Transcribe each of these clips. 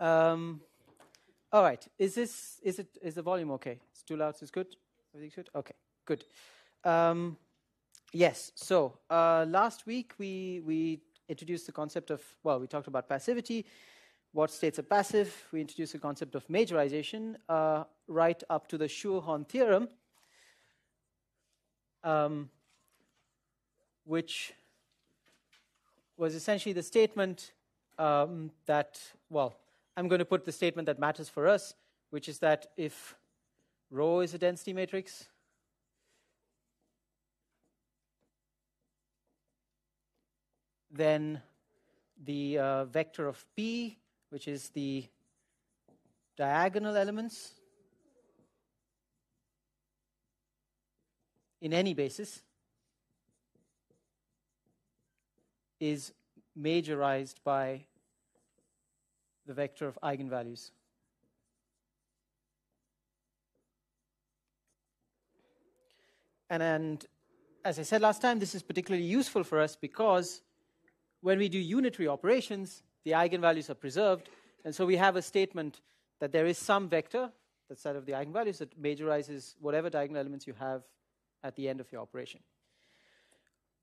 Um, all right. Is this is it is the volume okay? It's too loud. It's good. Everything's good. Okay. Good. Um, yes. So uh, last week we we introduced the concept of well, we talked about passivity. What states are passive? We introduced the concept of majorization uh, right up to the Schur-Horn theorem, um, which was essentially the statement um, that well I'm going to put the statement that matters for us, which is that if rho is a density matrix, then the uh, vector of P, which is the diagonal elements in any basis, is majorized by the vector of eigenvalues. And, and as I said last time, this is particularly useful for us because when we do unitary operations, the eigenvalues are preserved. And so we have a statement that there is some vector, that's that of the eigenvalues, that majorizes whatever diagonal elements you have at the end of your operation.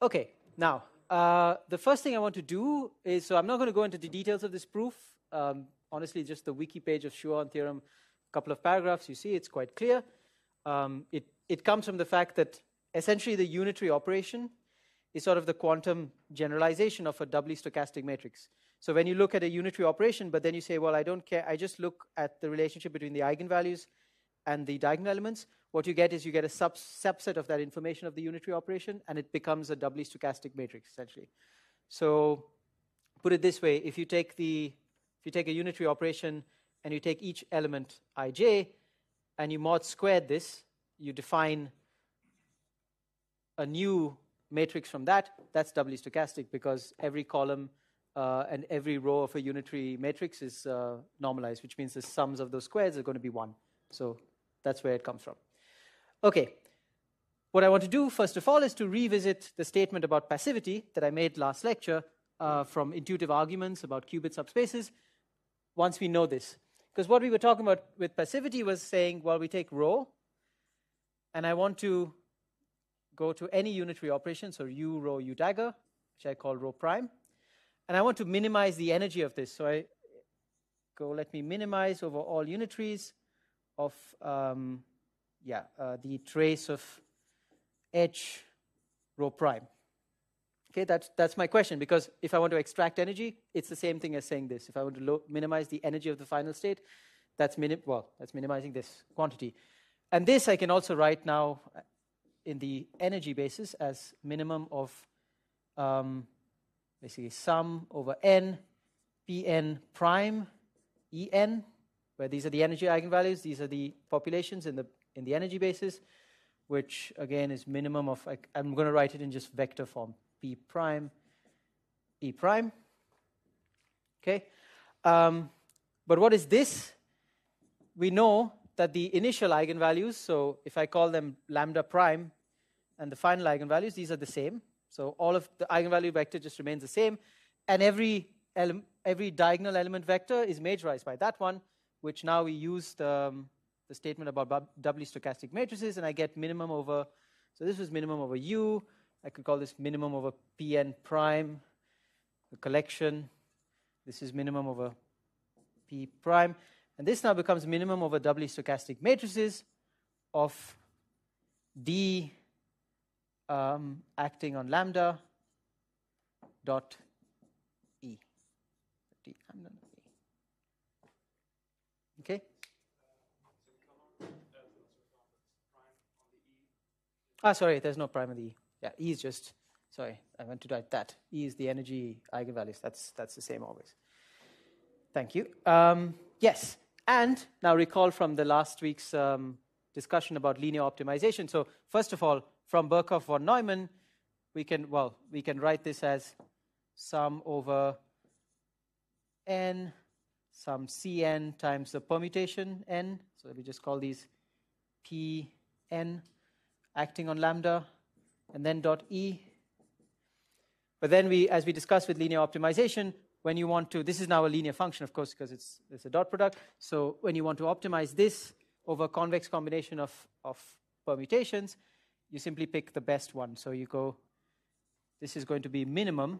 Okay, now, uh, the first thing I want to do is so I'm not going to go into the details of this proof um, honestly just the wiki page of Schur-Horn theorem, a couple of paragraphs, you see it's quite clear. Um, it, it comes from the fact that essentially the unitary operation is sort of the quantum generalization of a doubly stochastic matrix. So when you look at a unitary operation, but then you say, well, I don't care, I just look at the relationship between the eigenvalues and the diagonal elements, what you get is you get a sub subset of that information of the unitary operation, and it becomes a doubly stochastic matrix, essentially. So put it this way, if you take the you take a unitary operation and you take each element ij and you mod squared this, you define a new matrix from that, that's doubly stochastic because every column uh, and every row of a unitary matrix is uh, normalized, which means the sums of those squares are going to be 1. So that's where it comes from. Okay. What I want to do, first of all, is to revisit the statement about passivity that I made last lecture uh, from intuitive arguments about qubit subspaces once we know this. Because what we were talking about with passivity was saying, well, we take rho, and I want to go to any unitary operation, so u rho u dagger, which I call rho prime, and I want to minimize the energy of this. So I go, let me minimize over all unitaries of, um, yeah, uh, the trace of h rho prime. Okay, that's, that's my question because if I want to extract energy, it's the same thing as saying this. If I want to minimize the energy of the final state, that's, well, that's minimizing this quantity. And this I can also write now in the energy basis as minimum of um, basically sum over n, pn prime, en, where these are the energy eigenvalues, these are the populations in the, in the energy basis, which again is minimum of, I'm going to write it in just vector form, P prime, E prime. Okay? Um, but what is this? We know that the initial eigenvalues, so if I call them lambda prime, and the final eigenvalues, these are the same. So all of the eigenvalue vector just remains the same. And every, every diagonal element vector is majorized by that one, which now we use the, um, the statement about doubly stochastic matrices, and I get minimum over, so this was minimum over u, I could call this minimum over Pn prime, the collection. This is minimum over P prime. And this now becomes minimum over doubly stochastic matrices of D um, acting on lambda dot E. Okay? Ah, sorry, there's no prime on the E. Yeah, E is just, sorry, I meant to write that. E is the energy eigenvalues. That's, that's the same always. Thank you. Um, yes, and now recall from the last week's um, discussion about linear optimization. So first of all, from Birkhoff von Neumann, we can, well, we can write this as sum over n, some Cn times the permutation n. So we just call these Pn acting on lambda and then dot E. But then we, as we discussed with linear optimization, when you want to, this is now a linear function, of course, because it's, it's a dot product. So when you want to optimize this over a convex combination of, of permutations, you simply pick the best one. So you go, this is going to be minimum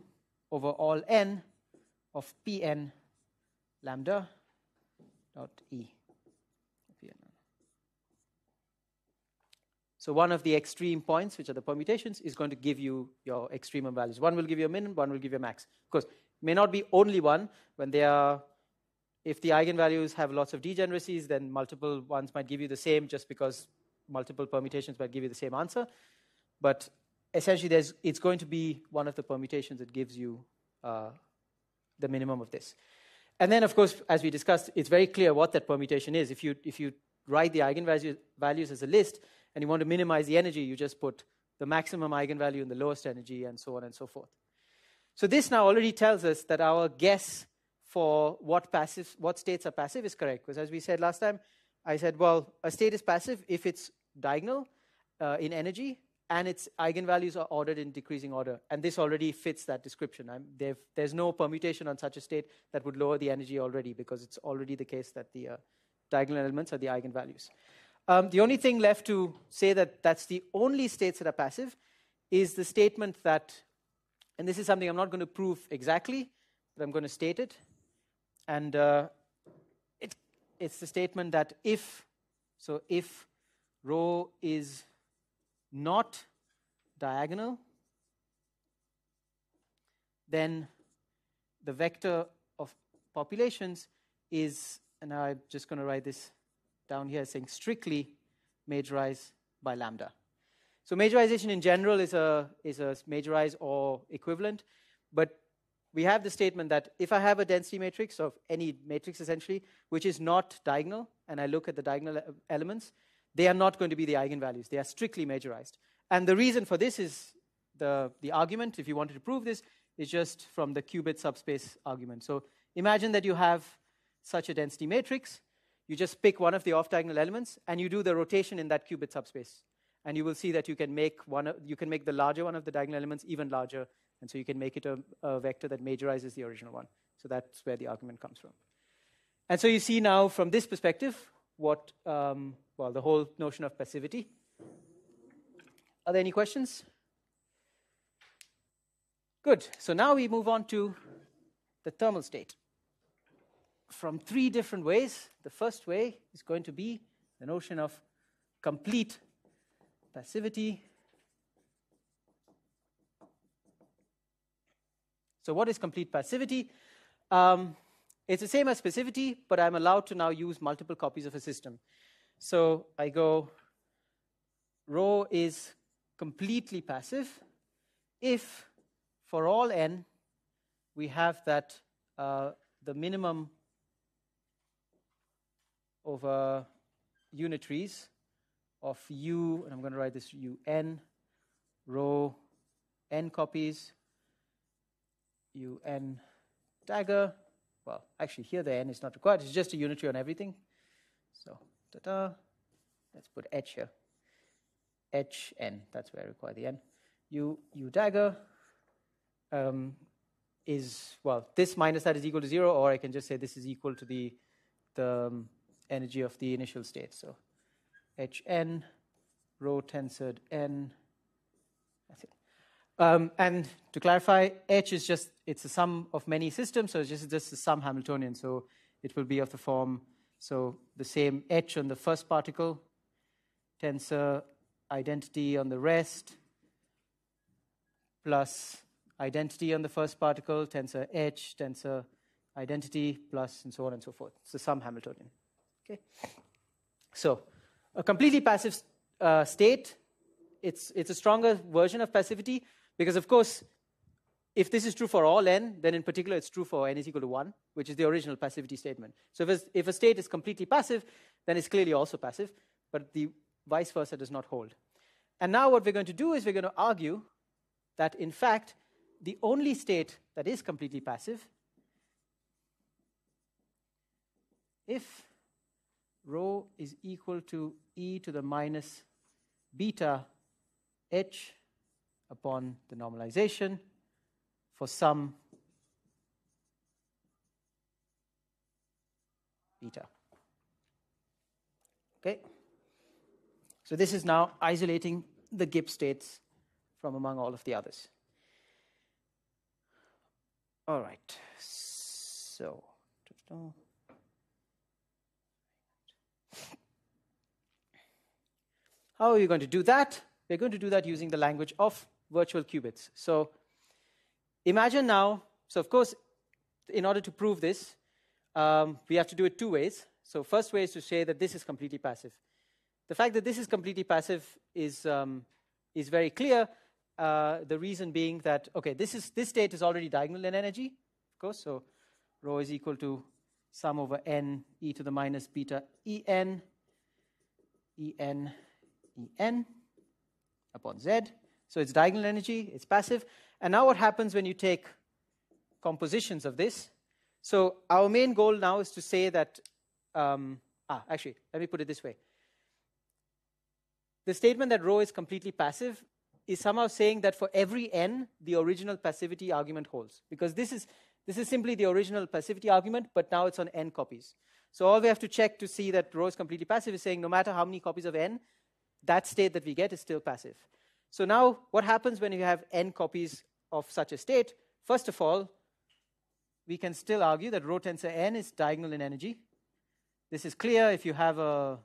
over all n of Pn lambda dot E. So one of the extreme points, which are the permutations, is going to give you your extremum values. One will give you a min, one will give you a max. Of course, may not be only one when they are. If the eigenvalues have lots of degeneracies, then multiple ones might give you the same, just because multiple permutations might give you the same answer. But essentially, there's, it's going to be one of the permutations that gives you uh, the minimum of this. And then, of course, as we discussed, it's very clear what that permutation is. If you, if you write the eigenvalues values as a list, and you want to minimize the energy, you just put the maximum eigenvalue in the lowest energy, and so on and so forth. So this now already tells us that our guess for what passive, what states are passive is correct. Because as we said last time, I said, well, a state is passive if it's diagonal uh, in energy and its eigenvalues are ordered in decreasing order. And this already fits that description. there's no permutation on such a state that would lower the energy already because it's already the case that the uh, diagonal elements are the eigenvalues. Um, the only thing left to say that that's the only states that are passive is the statement that, and this is something I'm not going to prove exactly, but I'm going to state it. And uh, it, it's the statement that if, so if rho is not diagonal, then the vector of populations is, and I'm just going to write this down here saying strictly majorized by lambda. So majorization in general is a, is a majorize or equivalent, but we have the statement that if I have a density matrix of any matrix essentially, which is not diagonal, and I look at the diagonal elements, they are not going to be the eigenvalues. They are strictly majorized. And the reason for this is the, the argument, if you wanted to prove this, is just from the qubit subspace argument. So imagine that you have such a density matrix, you just pick one of the off-diagonal elements and you do the rotation in that qubit subspace. And you will see that you can make, one, you can make the larger one of the diagonal elements even larger. And so you can make it a, a vector that majorizes the original one. So that's where the argument comes from. And so you see now from this perspective what, um, well, the whole notion of passivity. Are there any questions? Good. So now we move on to the thermal state from three different ways. The first way is going to be the notion of complete passivity. So, what is complete passivity? Um, it's the same as specificity, but I'm allowed to now use multiple copies of a system. So, I go rho is completely passive if for all n we have that uh, the minimum over unitaries of u, and I'm going to write this un, rho n copies, un dagger. Well, actually, here the n is not required. It's just a unitary on everything. So, ta-da. Let's put h here. h n. That's where I require the n. U u dagger um, is well. This minus that is equal to zero, or I can just say this is equal to the the um, energy of the initial state. So Hn, rho tensored n. Um, and to clarify, H is just, it's a sum of many systems, so it's just, just a sum Hamiltonian. So it will be of the form, so the same H on the first particle, tensor identity on the rest, plus identity on the first particle, tensor H, tensor identity, plus, and so on and so forth. It's the sum Hamiltonian. Okay? So, a completely passive uh, state, it's, it's a stronger version of passivity because, of course, if this is true for all n, then in particular it's true for n is equal to 1, which is the original passivity statement. So if, if a state is completely passive, then it's clearly also passive, but the vice versa does not hold. And now what we're going to do is we're going to argue that, in fact, the only state that is completely passive, if rho is equal to e to the minus beta h upon the normalization for some beta. Okay? So this is now isolating the Gibbs states from among all of the others. All right. So. How are we going to do that? We're going to do that using the language of virtual qubits. So imagine now, so of course, in order to prove this, um, we have to do it two ways. So first way is to say that this is completely passive. The fact that this is completely passive is, um, is very clear. Uh, the reason being that, okay, this, is, this state is already diagonal in energy, of course, so rho is equal to sum over n e to the minus beta en, en, en upon z. So it's diagonal energy, it's passive. And now what happens when you take compositions of this? So our main goal now is to say that, um, ah, actually, let me put it this way. The statement that rho is completely passive is somehow saying that for every n, the original passivity argument holds. Because this is, this is simply the original passivity argument, but now it's on n copies. So all we have to check to see that rho is completely passive is saying no matter how many copies of n, that state that we get is still passive. So now what happens when you have n copies of such a state? First of all, we can still argue that rho tensor n is diagonal in energy. This is clear if you have a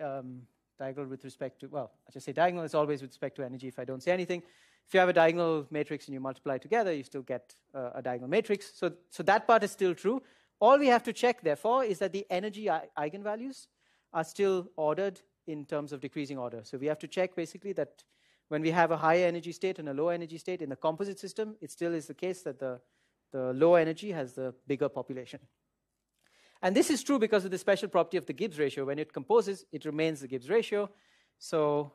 um, diagonal with respect to, well, I just say diagonal is always with respect to energy if I don't say anything. If you have a diagonal matrix and you multiply together, you still get uh, a diagonal matrix. So, so that part is still true. All we have to check, therefore, is that the energy eigenvalues are still ordered in terms of decreasing order. So we have to check basically that when we have a higher energy state and a lower energy state in the composite system, it still is the case that the, the low energy has the bigger population. And this is true because of the special property of the Gibbs ratio. When it composes, it remains the Gibbs ratio. So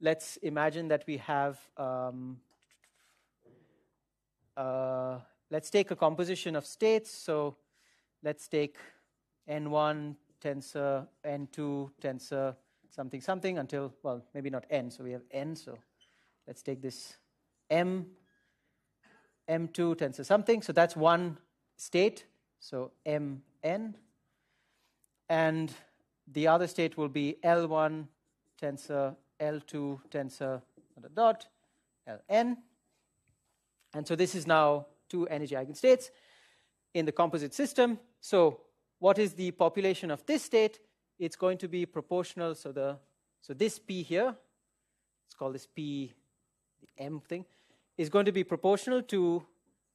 let's imagine that we have, um, uh, let's take a composition of states. So let's take N1, tensor n2 tensor something something until, well, maybe not n, so we have n, so let's take this m, m2 tensor something, so that's one state, so mn, and the other state will be L1 tensor L2 tensor dot a dot Ln. And so this is now two energy eigenstates in the composite system. So what is the population of this state? It's going to be proportional. So, the, so this P here, let's call this P, the M thing, is going to be proportional to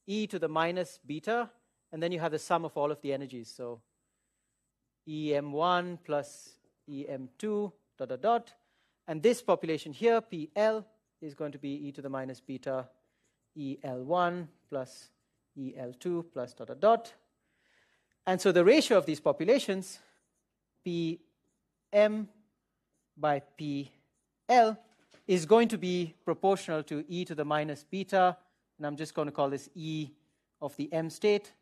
e to the minus beta, and then you have the sum of all of the energies. So EM1 plus EM2 dot dot dot. And this population here, PL, is going to be e to the minus beta EL1 plus EL2 plus dot dot dot. And so the ratio of these populations, Pm by Pl, is going to be proportional to e to the minus beta, and I'm just going to call this e of the m state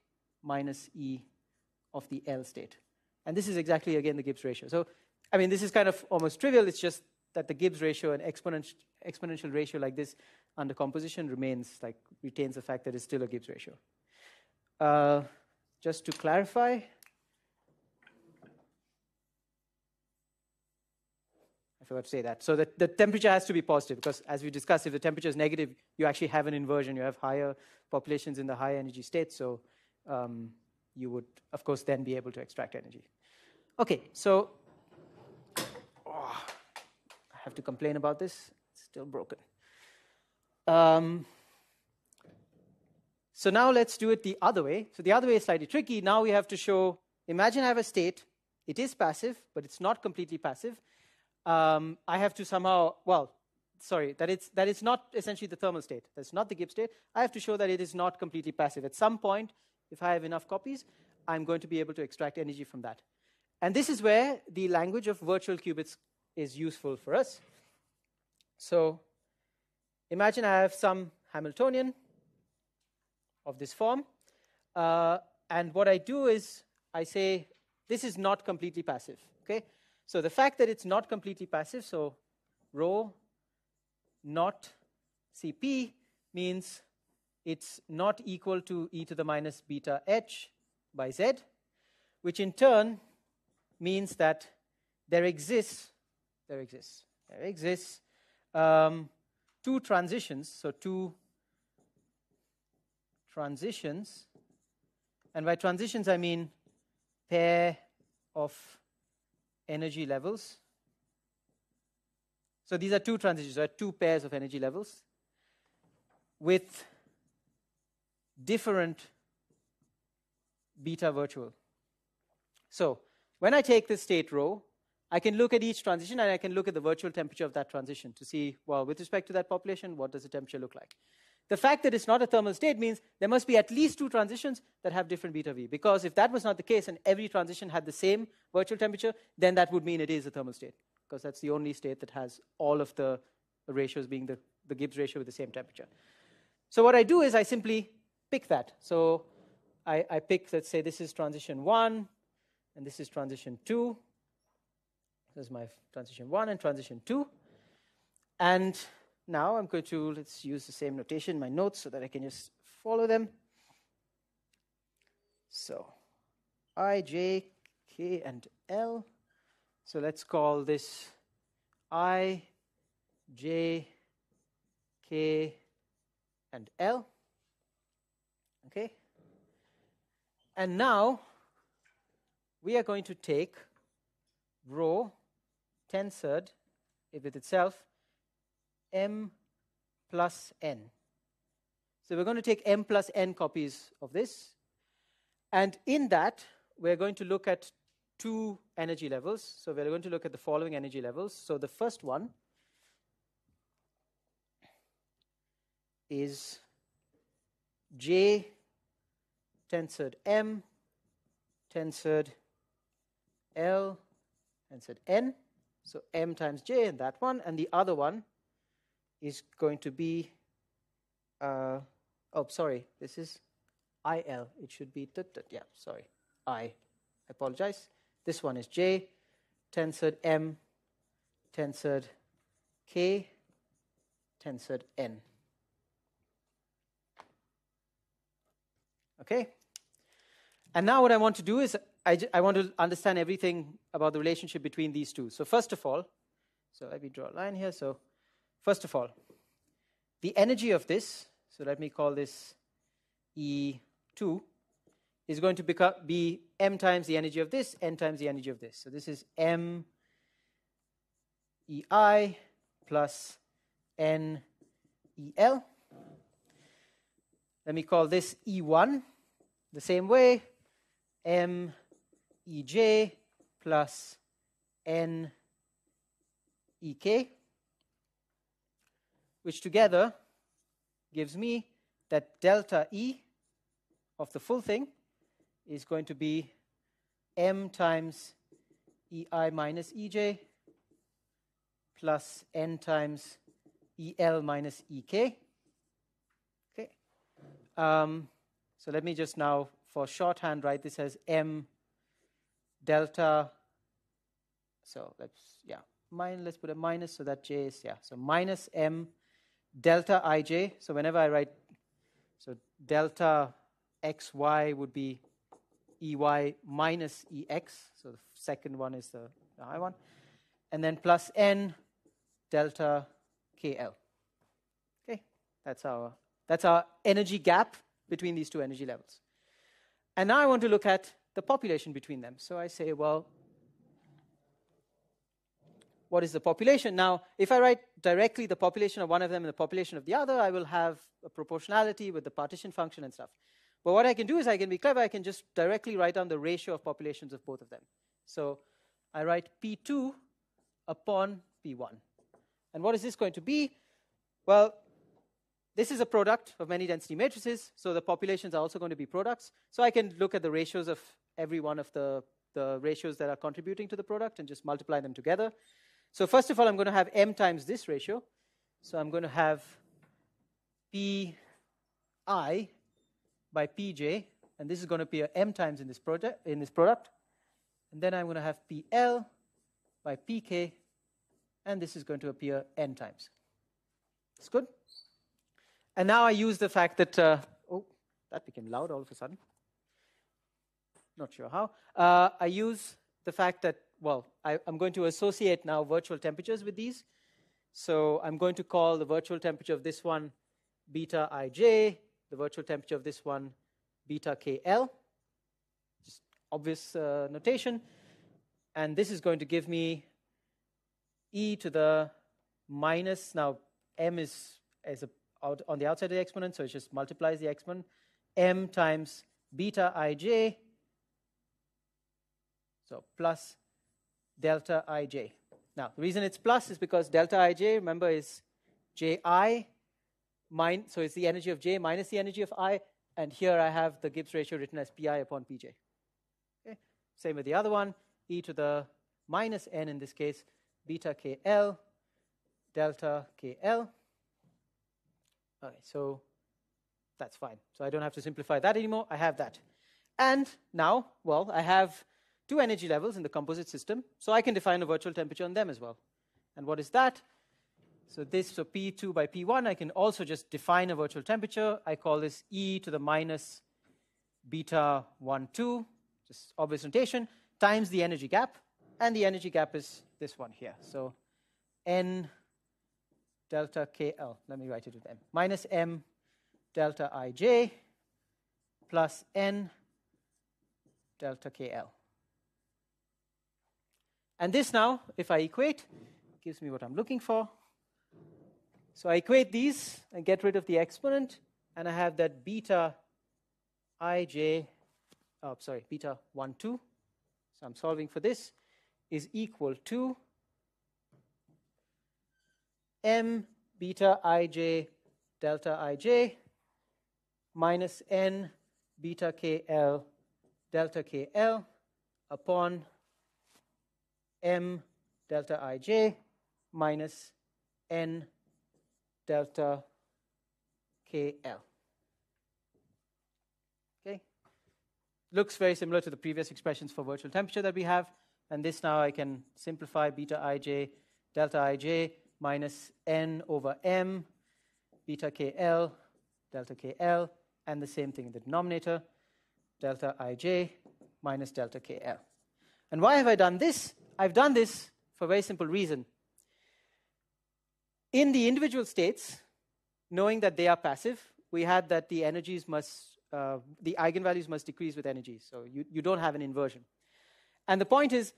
minus e of the L state. And this is exactly, again, the Gibbs ratio. So, I mean, this is kind of almost trivial. It's just that the Gibbs ratio, an exponential, exponential ratio like this under composition remains, like, retains the fact that it's still a Gibbs ratio. Uh, just to clarify, I forgot to say that. So the, the temperature has to be positive because, as we discussed, if the temperature is negative, you actually have an inversion. You have higher populations in the high energy state, so um, you would, of course, then be able to extract energy. Okay, so oh, I have to complain about this. It's still broken. Um, so now let's do it the other way. So the other way is slightly tricky. Now we have to show, imagine I have a state. It is passive, but it's not completely passive. Um, I have to somehow, well, sorry, that it's, that it's not essentially the thermal state. That's not the Gibbs state. I have to show that it is not completely passive. At some point, if I have enough copies, I'm going to be able to extract energy from that. And this is where the language of virtual qubits is useful for us. So imagine I have some Hamiltonian of this form. Uh, and what I do is I say this is not completely passive. Okay? So the fact that it's not completely passive, so rho not Cp means it's not equal to e to the minus beta h by z. which in turn means that there exists, there exists, there exists um, two transitions, so two transitions, and by transitions I mean pair of energy levels. So these are two transitions, there are two pairs of energy levels with different beta virtual. So when I take this state rho, I can look at each transition and I can look at the virtual temperature of that transition to see, well, with respect to that population, what does the temperature look like? The fact that it's not a thermal state means there must be at least two transitions that have different beta V. Because if that was not the case and every transition had the same virtual temperature, then that would mean it is a thermal state. Because that's the only state that has all of the ratios being the, the Gibbs ratio with the same temperature. So what I do is I simply pick that. So I, I pick, let's say this is transition one, and this is transition two. This is my transition one and transition two. And now I'm going to, let's use the same notation my notes so that I can just follow them. So I, J, K, and L. So let's call this I, J, K, and L. Okay? And now we are going to take rho tensored with itself m plus n. So we're going to take m plus n copies of this. And in that, we're going to look at two energy levels. So we're going to look at the following energy levels. So the first one is j tensored m tensored l tensored n. So m times j in that one. And the other one is going to be, uh, oh, sorry, this is IL. It should be, yeah, sorry, I. I apologize. This one is J, tensored M, tensored K, tensored N. Okay? And now what I want to do is I, I want to understand everything about the relationship between these two. So first of all, so let me draw a line here. So First of all, the energy of this, so let me call this E2, is going to become, be m times the energy of this, n times the energy of this. So this is m EI plus n EL. Let me call this E1 the same way, m EJ plus n EK which together gives me that delta E of the full thing is going to be m times EI minus EJ plus n times EL minus EK. Okay. Um, so let me just now, for shorthand, write this as m delta. So let's yeah, mine. Let's put a minus so that j is yeah. So minus m delta ij. So whenever I write, so delta xy would be ey minus ex. So the second one is the, the high one. And then plus n delta kl. Okay, that's our, that's our energy gap between these two energy levels. And now I want to look at the population between them. So I say, well, what is the population. Now, if I write directly the population of one of them and the population of the other, I will have a proportionality with the partition function and stuff. But what I can do is I can be clever, I can just directly write down the ratio of populations of both of them. So I write P2 upon P1. And what is this going to be? Well, this is a product of many density matrices, so the populations are also going to be products. So I can look at the ratios of every one of the, the ratios that are contributing to the product and just multiply them together. So first of all, I'm going to have m times this ratio. So I'm going to have pi by pj, and this is going to appear m times in this, project, in this product. And then I'm going to have pl by pk, and this is going to appear n times. It's good? And now I use the fact that, uh, oh, that became loud all of a sudden. not sure how. Uh, I use the fact that, well, I, I'm going to associate now virtual temperatures with these. So I'm going to call the virtual temperature of this one beta ij, the virtual temperature of this one beta kl. Just obvious uh, notation. And this is going to give me e to the minus, now m is, is a, out, on the outside of the exponent, so it just multiplies the exponent, m times beta ij, so plus delta ij. Now, the reason it's plus is because delta ij, remember, is ji, min- so it's the energy of j minus the energy of i, and here I have the Gibbs ratio written as pi upon pj. Okay? Same with the other one, e to the minus n in this case, beta kl, delta kl. Okay, so that's fine. So I don't have to simplify that anymore. I have that. And now, well, I have two energy levels in the composite system, so I can define a virtual temperature on them as well. And what is that? So this, so P2 by P1, I can also just define a virtual temperature. I call this E to the minus beta 1, 2, just obvious notation, times the energy gap. And the energy gap is this one here. So N delta KL, let me write it with M, minus M delta IJ plus N delta KL. And this now, if I equate, gives me what I'm looking for. So I equate these and get rid of the exponent, and I have that beta ij, oh, sorry, beta 1, 2. So I'm solving for this, is equal to m beta ij delta ij minus n beta kl delta kl upon m delta ij minus n delta kl. Okay? Looks very similar to the previous expressions for virtual temperature that we have. And this now I can simplify beta ij delta ij minus n over m beta kl delta kl and the same thing in the denominator delta ij minus delta kl. And why have I done this? I've done this for a very simple reason. In the individual states, knowing that they are passive, we had that the energies must, uh, the eigenvalues must decrease with energy. So you, you don't have an inversion. And the point is,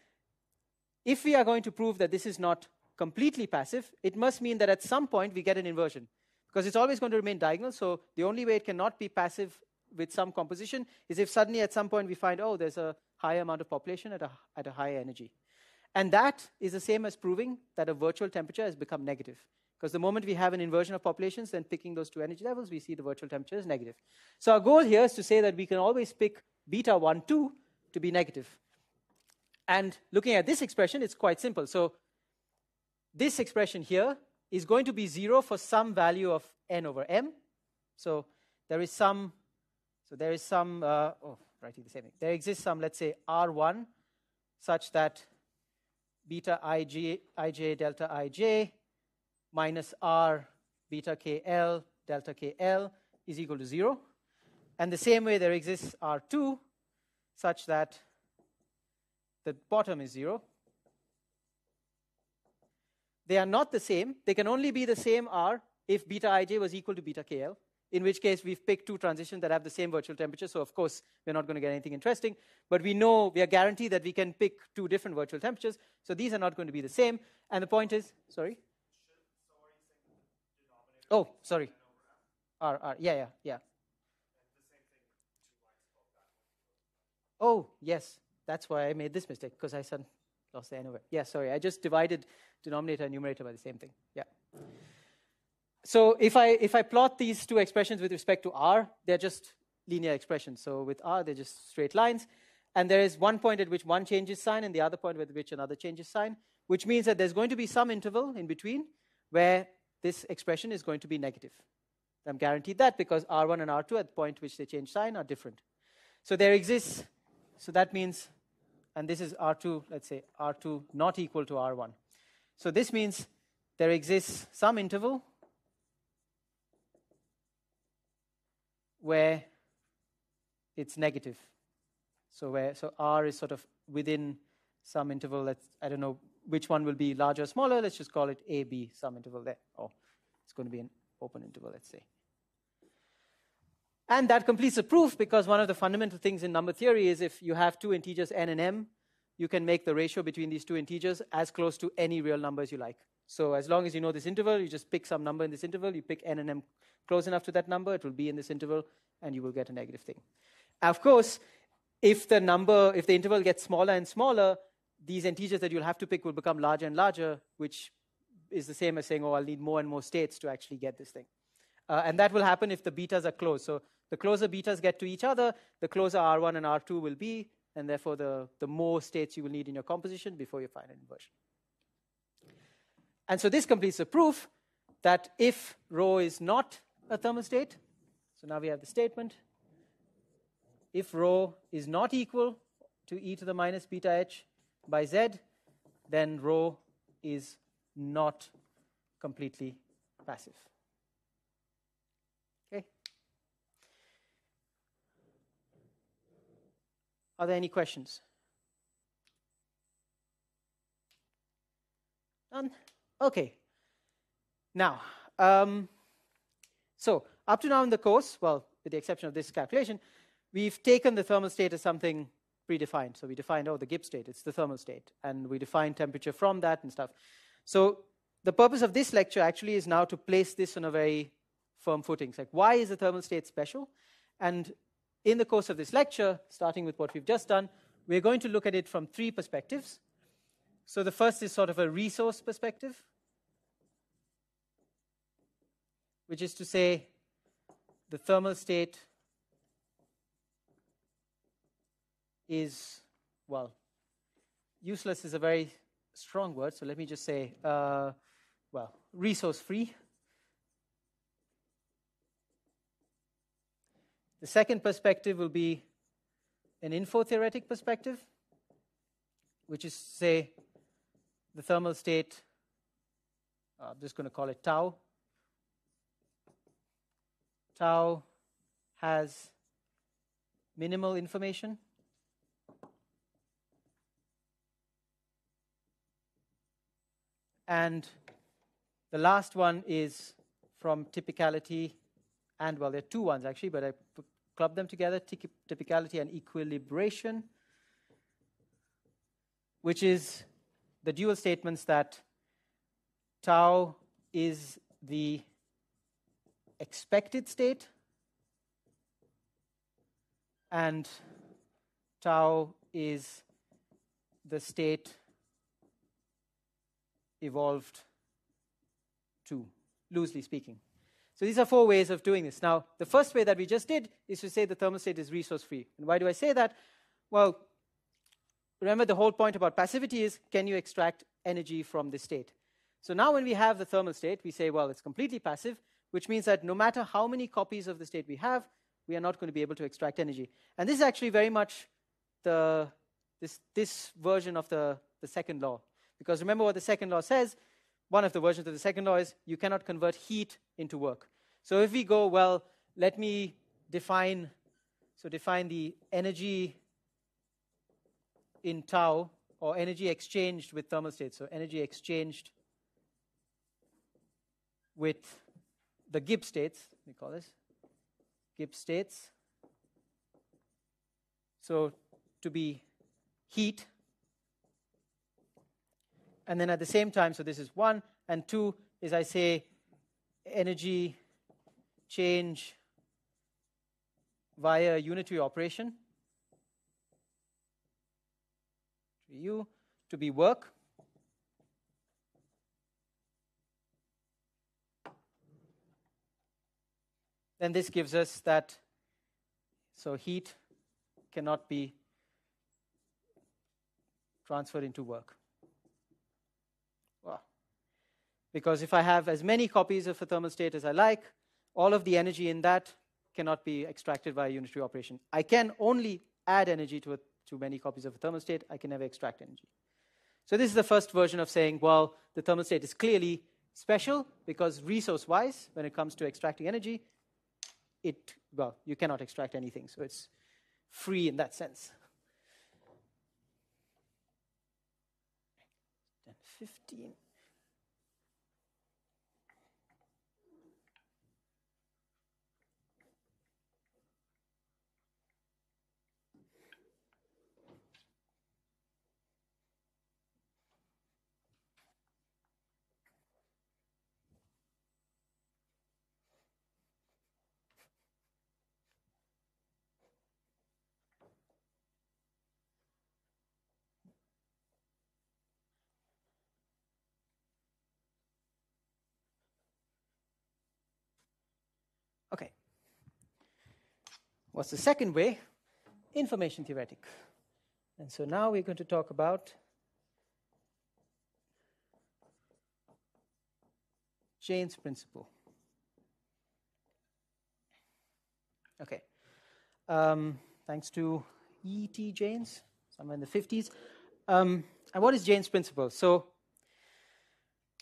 if we are going to prove that this is not completely passive, it must mean that at some point we get an inversion. Because it's always going to remain diagonal, so the only way it cannot be passive with some composition is if suddenly at some point we find, oh, there's a higher amount of population at a, at a higher energy. And that is the same as proving that a virtual temperature has become negative. Because the moment we have an inversion of populations, then picking those two energy levels, we see the virtual temperature is negative. So our goal here is to say that we can always pick beta 1, 2 to be negative. And looking at this expression, it's quite simple. So this expression here is going to be 0 for some value of n over m. So there is some, so there is some, uh, oh, writing the same thing. There exists some, let's say, r1 such that beta ij, ij delta ij minus r beta kl delta kl is equal to 0. And the same way there exists r2 such that the bottom is 0. They are not the same. They can only be the same r if beta ij was equal to beta kl, in which case we've picked two transitions that have the same virtual temperature. So, of course, we're not going to get anything interesting. But we know, we are guaranteed that we can pick two different virtual temperatures. So, these are not going to be the same. And the point is, sorry? Oh, sorry. R, R. Yeah, yeah, yeah. Oh, yes. That's why I made this mistake, because I said lost the n over. Yeah, sorry. I just divided denominator and numerator by the same thing. Yeah. So if I, if I plot these two expressions with respect to r, they're just linear expressions. So with r, they're just straight lines. And there is one point at which one changes sign and the other point at which another changes sign, which means that there's going to be some interval in between where this expression is going to be negative. I'm guaranteed that because R1 and R2 at the point which they change sign are different. So there exists, so that means, and this is R2, let's say R2 not equal to R1. So this means there exists some interval where it's negative. So where so r is sort of within some interval. Let's I don't know which one will be larger or smaller. Let's just call it a b some interval there. Or it's going to be an open interval. Let's say. And that completes the proof because one of the fundamental things in number theory is if you have two integers n and m, you can make the ratio between these two integers as close to any real number as you like. So as long as you know this interval, you just pick some number in this interval, you pick n and m close enough to that number, it will be in this interval, and you will get a negative thing. Of course, if the number, if the interval gets smaller and smaller, these integers that you'll have to pick will become larger and larger, which is the same as saying, oh, I'll need more and more states to actually get this thing. Uh, and that will happen if the betas are close. So the closer betas get to each other, the closer R1 and R2 will be, and therefore the, the more states you will need in your composition before you find an inversion. And so this completes the proof that if rho is not a thermal state, so now we have the statement, if rho is not equal to e to the minus beta h by z, then rho is not completely passive. Okay? Are there any questions? None? Okay. Now, um, so up to now in the course, well, with the exception of this calculation, we've taken the thermal state as something predefined. So we defined, oh, the Gibbs state, it's the thermal state. And we define temperature from that and stuff. So the purpose of this lecture actually is now to place this on a very firm footing. It's like, why is the thermal state special? And in the course of this lecture, starting with what we've just done, we're going to look at it from three perspectives. So the first is sort of a resource perspective, which is to say the thermal state is, well, useless is a very strong word, so let me just say, uh, well, resource free. The second perspective will be an info-theoretic perspective, which is, to say, the thermal state, uh, I'm just going to call it tau. Tau has minimal information. And the last one is from typicality, and well, there are two ones actually, but I club them together typicality and equilibration, which is the dual statements that tau is the expected state and tau is the state evolved to, loosely speaking. So these are four ways of doing this. Now, the first way that we just did is to say the thermal state is resource free. And why do I say that? Well, remember the whole point about passivity is can you extract energy from this state? So now when we have the thermal state, we say, well, it's completely passive, which means that no matter how many copies of the state we have, we are not going to be able to extract energy. And this is actually very much the, this, this version of the, the second law. Because remember what the second law says one of the versions of the second law is you cannot convert heat into work. So if we go, well, let me define, so define the energy in tau or energy exchanged with thermal states. So energy exchanged with the Gibbs states, we call this Gibbs states. So to be heat and then at the same time, so this is one, and two is I say energy change via unitary operation. U to be work. Then this gives us that, so heat cannot be transferred into work. Because if I have as many copies of a thermal state as I like, all of the energy in that cannot be extracted by a unitary operation. I can only add energy to, a, too many copies of a thermal state, I can never extract energy. So this is the first version of saying, well, the thermal state is clearly special because resource-wise, when it comes to extracting energy, it, well, you cannot extract anything. So it's free in that sense. 15. What's the second way? Information theoretic. And so now we're going to talk about Jaynes' principle. Okay. Um, thanks to E.T. Jaynes, somewhere in the 50s. Um, and what is Jaynes' principle? So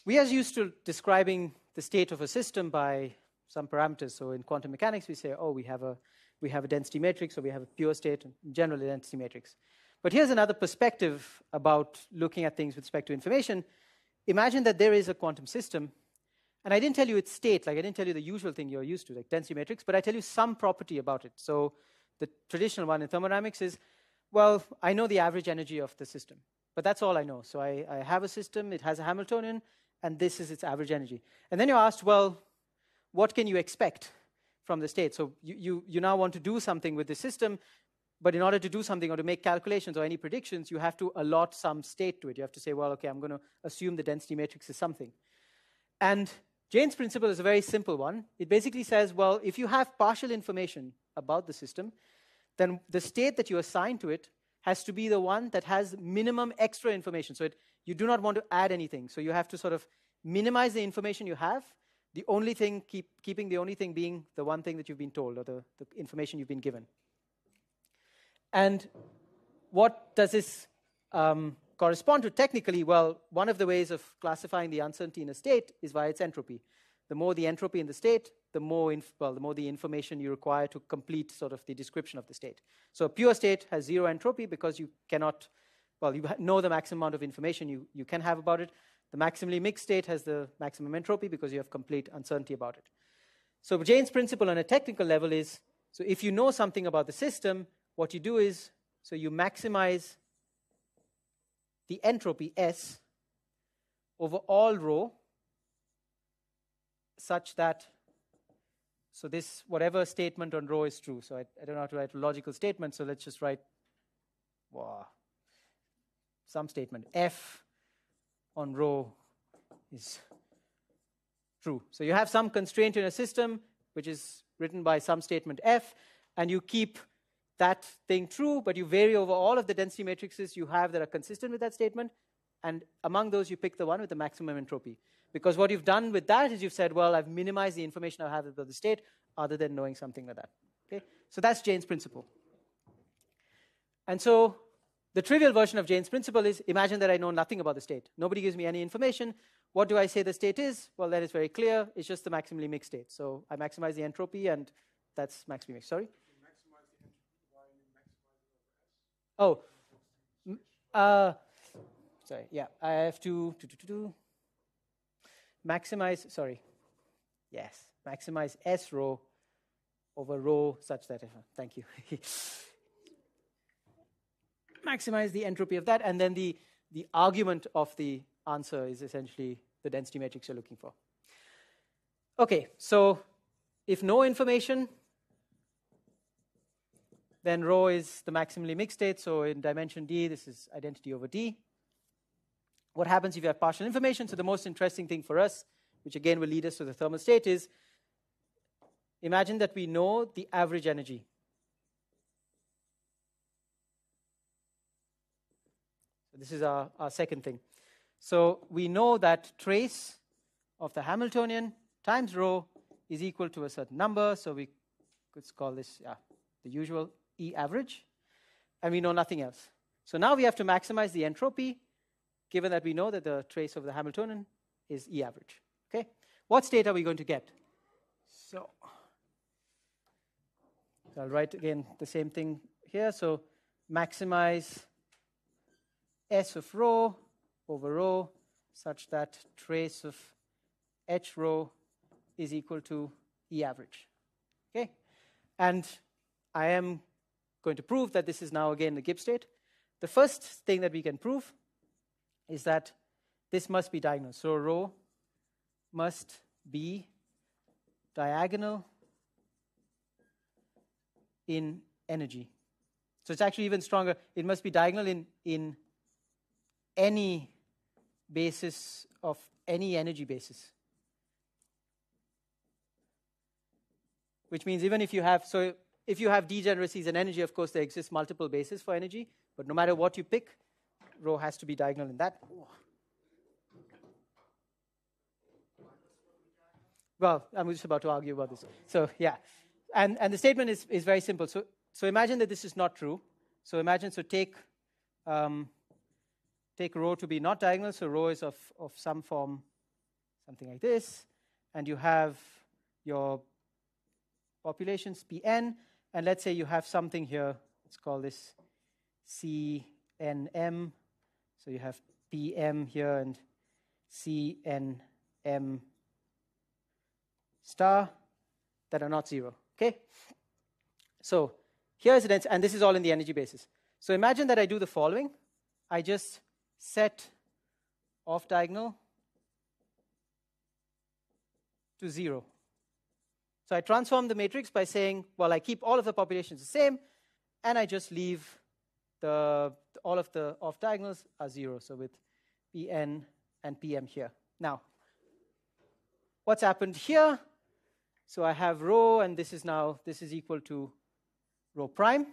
we are used to describing the state of a system by some parameters. So in quantum mechanics, we say, oh, we have a, we have a density matrix, or we have a pure state, generally density matrix. But here's another perspective about looking at things with respect to information. Imagine that there is a quantum system, and I didn't tell you its state, like I didn't tell you the usual thing you're used to, like density matrix, but I tell you some property about it. So the traditional one in thermodynamics is, well, I know the average energy of the system, but that's all I know. So I, I have a system, it has a Hamiltonian, and this is its average energy. And then you're asked, well, what can you expect from the state? So you, you, you now want to do something with the system, but in order to do something or to make calculations or any predictions, you have to allot some state to it. You have to say, well, okay, I'm going to assume the density matrix is something. And Jaynes' principle is a very simple one. It basically says, well, if you have partial information about the system, then the state that you assign to it has to be the one that has minimum extra information. So it, you do not want to add anything. So you have to sort of minimize the information you have the only thing, keep, keeping the only thing being the one thing that you've been told or the, the information you've been given. And what does this um, correspond to technically? Well, one of the ways of classifying the uncertainty in a state is via its entropy. The more the entropy in the state, the more, inf- well, the more the information you require to complete sort of the description of the state. So a pure state has zero entropy because you cannot, well, you know the maximum amount of information you, you can have about it. The maximally mixed state has the maximum entropy because you have complete uncertainty about it. So Jaynes' principle on a technical level is, so if you know something about the system, what you do is, so you maximize the entropy S over all rho such that, so this, whatever statement on rho is true. So I, I don't know how to write a logical statement, so let's just write wow, some statement. F on rho is true. So you have some constraint in a system which is written by some statement f, and you keep that thing true, but you vary over all of the density matrices you have that are consistent with that statement, and among those you pick the one with the maximum entropy. Because what you've done with that is you've said, well, I've minimized the information I have about the state other than knowing something like that. Okay? So that's Jaynes' principle. And so the trivial version of Jaynes' principle is imagine that I know nothing about the state. Nobody gives me any information. What do I say the state is? Well, that is very clear. It's just the maximally mixed state. So I maximize the entropy, and that's maximally mixed. Sorry? Oh, uh, sorry. Yeah, I have to, to, to, to, to maximize. Sorry. Yes, maximize S rho over rho such that. Thank you. maximize the entropy of that, and then the, the argument of the answer is essentially the density matrix you're looking for. Okay, so if no information, then rho is the maximally mixed state. So in dimension d, this is identity over d. What happens if you have partial information? So the most interesting thing for us, which again will lead us to the thermal state, is imagine that we know the average energy. This is our, our second thing. So we know that trace of the Hamiltonian times rho is equal to a certain number. So we could call this yeah, the usual E average. And we know nothing else. So now we have to maximize the entropy, given that we know that the trace of the Hamiltonian is E average. Okay? What state are we going to get? So, so I'll write again the same thing here. So maximize S of rho over rho such that trace of h rho is equal to E average. Okay? And I am going to prove that this is now again the Gibbs state. The first thing that we can prove is that this must be diagonal. So rho must be diagonal in energy. So it's actually even stronger. It must be diagonal in, in any basis of any energy basis. Which means even if you have, so if you have degeneracies in energy, of course, there exists multiple bases for energy, but no matter what you pick, rho has to be diagonal in that. Well, I'm just about to argue about this. So, yeah. And, and the statement is, is very simple. So, so imagine that this is not true. So imagine, so take, um, take rho to be not diagonal. So rho is of, of some form, something like this. And you have your populations Pn. And let's say you have something here. Let's call this CNM. So you have PM here and CNM star that are not zero. Okay? So here's density, and this is all in the energy basis. So imagine that I do the following. I just set off diagonal to zero. So I transform the matrix by saying, well, I keep all of the populations the same, and I just leave the, all of the off diagonals are zero. So with Pn and Pm here. Now, what's happened here? So I have rho, and this is now, this is equal to rho prime.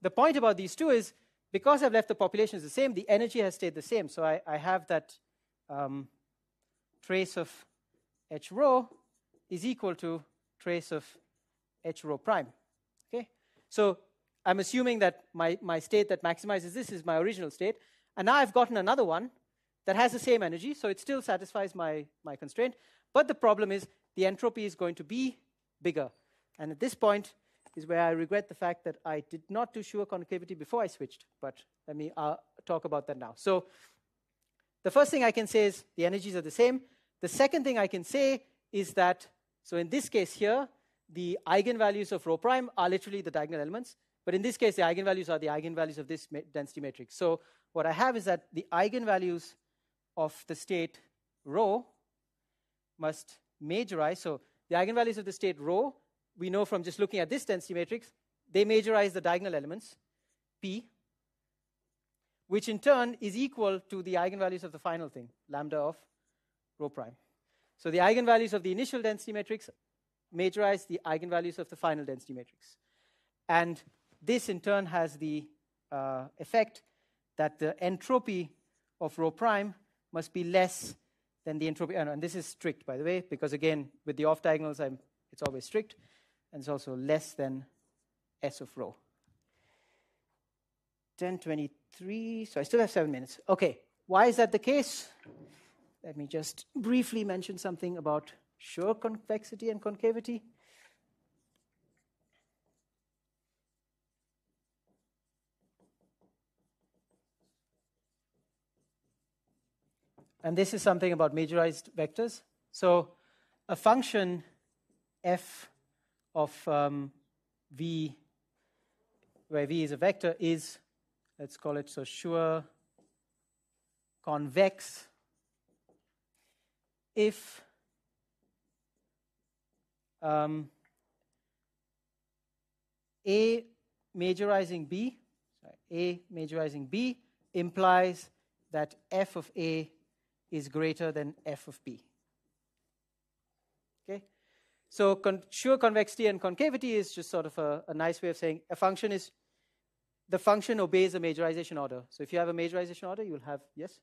The point about these two is because I've left the populations the same, the energy has stayed the same. So I, I have that um, trace of h rho is equal to trace of h rho prime. Okay? So I'm assuming that my, my state that maximizes this is my original state. And now I've gotten another one that has the same energy, so it still satisfies my, my constraint. But the problem is the entropy is going to be bigger. And at this point is where I regret the fact that I did not do Schur concavity before I switched. But let me uh, talk about that now. So the first thing I can say is the energies are the same. The second thing I can say is that, so in this case here, the eigenvalues of rho prime are literally the diagonal elements. But in this case, the eigenvalues are the eigenvalues of this ma density matrix. So what I have is that the eigenvalues of the state rho must majorize. So the eigenvalues of the state rho, we know from just looking at this density matrix, they majorize the diagonal elements, p, which in turn is equal to the eigenvalues of the final thing, lambda of rho prime. So the eigenvalues of the initial density matrix majorize the eigenvalues of the final density matrix. And this in turn has the uh, effect that the entropy of rho prime must be less than the entropy. And this is strict, by the way, because again, with the off diagonals, I'm, it's always strict. And it's also less than S of rho. 1023, so I still have seven minutes. Okay, why is that the case? Let me just briefly mention something about Schur convexity and concavity. And this is something about majorized vectors. So a function f of um, v, where v is a vector, is, let's call it so Schur, convex if um, a majorizing b, sorry, a majorizing b implies that f of a is greater than f of b. So con- Schur convexity and concavity is just sort of a, a nice way of saying a function is the function obeys a majorization order. So if you have a majorization order, you'll have yes.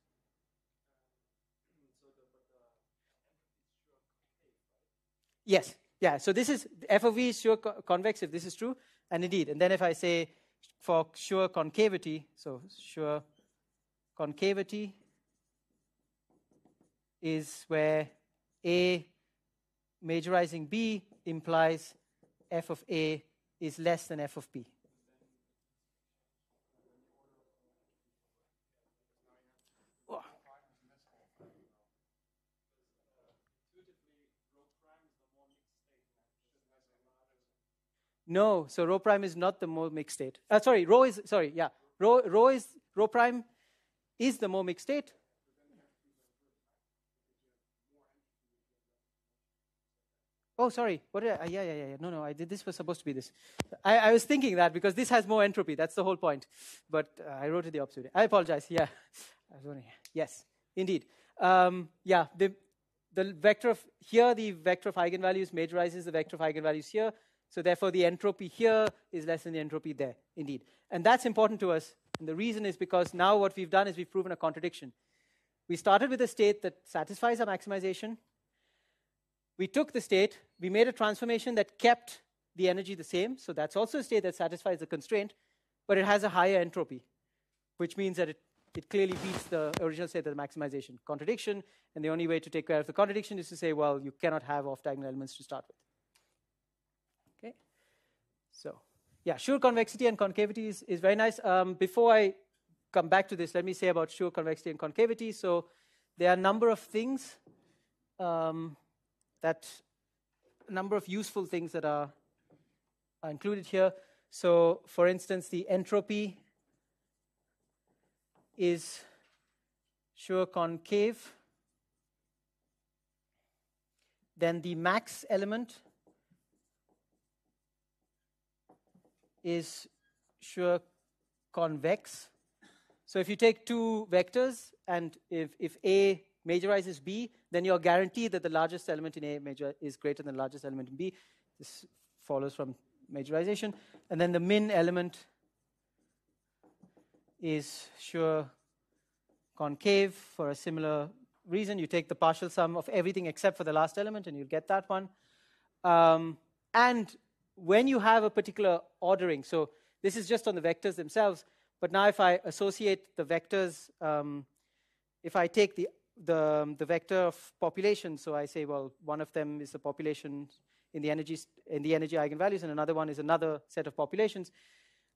Yes, yeah. So this is f of v is Schur co- convex if this is true, and indeed. And then if I say for Schur concavity, so Schur concavity is where A majorizing B implies f of A is less than f of B. No, so rho prime is not the more mixed state. Uh, sorry, rho is sorry, yeah. Rho rho is rho prime is the more mixed state. Oh, sorry. What did I, yeah, yeah, yeah. No, no. I did. This was supposed to be this. I, I was thinking that because this has more entropy. That's the whole point. But uh, I wrote it the opposite. I apologize. Yeah. I was wondering. Yes, indeed. Um, yeah. The the vector of here, the vector of eigenvalues majorizes the vector of eigenvalues here. So therefore, the entropy here is less than the entropy there. Indeed. And that's important to us. And the reason is because now what we've done is we've proven a contradiction. We started with a state that satisfies our maximization we took the state, we made a transformation that kept the energy the same. So that's also a state that satisfies the constraint, but it has a higher entropy, which means that it, it clearly beats the original state of the maximization contradiction. And the only way to take care of the contradiction is to say, well, you cannot have off diagonal elements to start with. Okay? So, yeah, Schur convexity and concavity is, is very nice. Um, before I come back to this, let me say about Schur convexity and concavity. So, there are a number of things um, that a number of useful things that are, are included here. So, for instance, the entropy is Schur concave. Then the max element is Schur convex. So if you take two vectors and if, if A majorizes B, then you're guaranteed that the largest element in A major is greater than the largest element in B. This follows from majorization. And then the min element is Schur concave for a similar reason. You take the partial sum of everything except for the last element, and you'll get that one. Um, and when you have a particular ordering, so this is just on the vectors themselves, but now if I associate the vectors, um, if I take the the, the vector of population. So I say, well, one of them is the population in the energy, in the energy eigenvalues, and another one is another set of populations.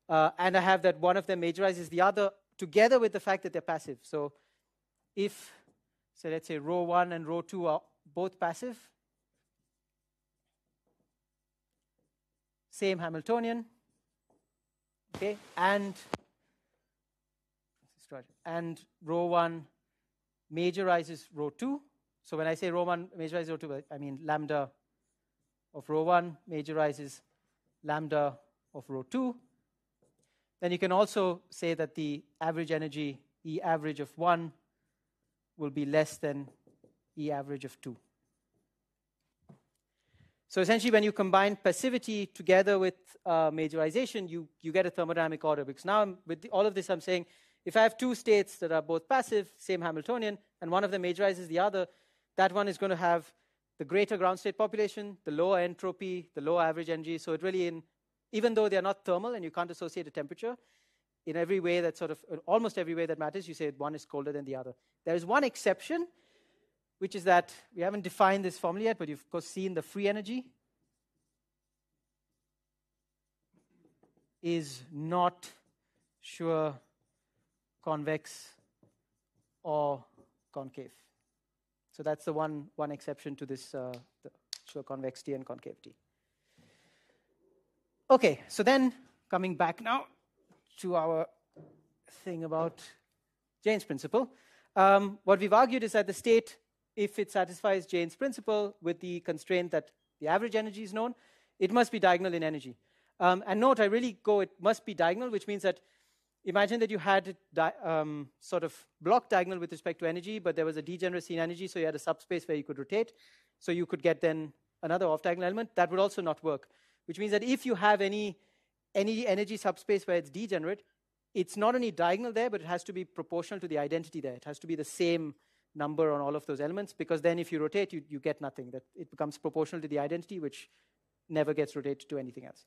Uh, and I have that one of them majorizes the other together with the fact that they're passive. So if, so let's say rho 1 and rho 2 are both passive, same Hamiltonian, okay, and and rho 1 majorizes rho 2. So when I say rho 1 majorizes rho 2, I mean lambda of rho 1 majorizes lambda of rho 2. Then you can also say that the average energy, E average of 1, will be less than E average of 2. So essentially, when you combine passivity together with uh, majorization, you, you get a thermodynamic order. Because now, I'm, with the, all of this, I'm saying if I have two states that are both passive, same Hamiltonian, and one of them majorizes the other, that one is going to have the greater ground state population, the lower entropy, the lower average energy. So it really, in, even though they are not thermal and you can't associate a temperature, in every way that sort of, almost every way that matters, you say one is colder than the other. There is one exception, which is that we haven't defined this formula yet, but you've of course seen the free energy is not Schur convex or concave. So that's the one, one exception to this uh, Schur convexity and concavity. Okay, so then coming back now to our thing about Jaynes' principle. Um, what we've argued is that the state, if it satisfies Jaynes' principle with the constraint that the average energy is known, it must be diagonal in energy. Um, and note, I really go, it must be diagonal, which means that imagine that you had um, sort of block diagonal with respect to energy, but there was a degeneracy in energy, so you had a subspace where you could rotate. So you could get then another off diagonal element. That would also not work, which means that if you have any, any energy subspace where it's degenerate, it's not only diagonal there, but it has to be proportional to the identity there. It has to be the same number on all of those elements, because then if you rotate, you, you get nothing. That it becomes proportional to the identity, which never gets rotated to anything else.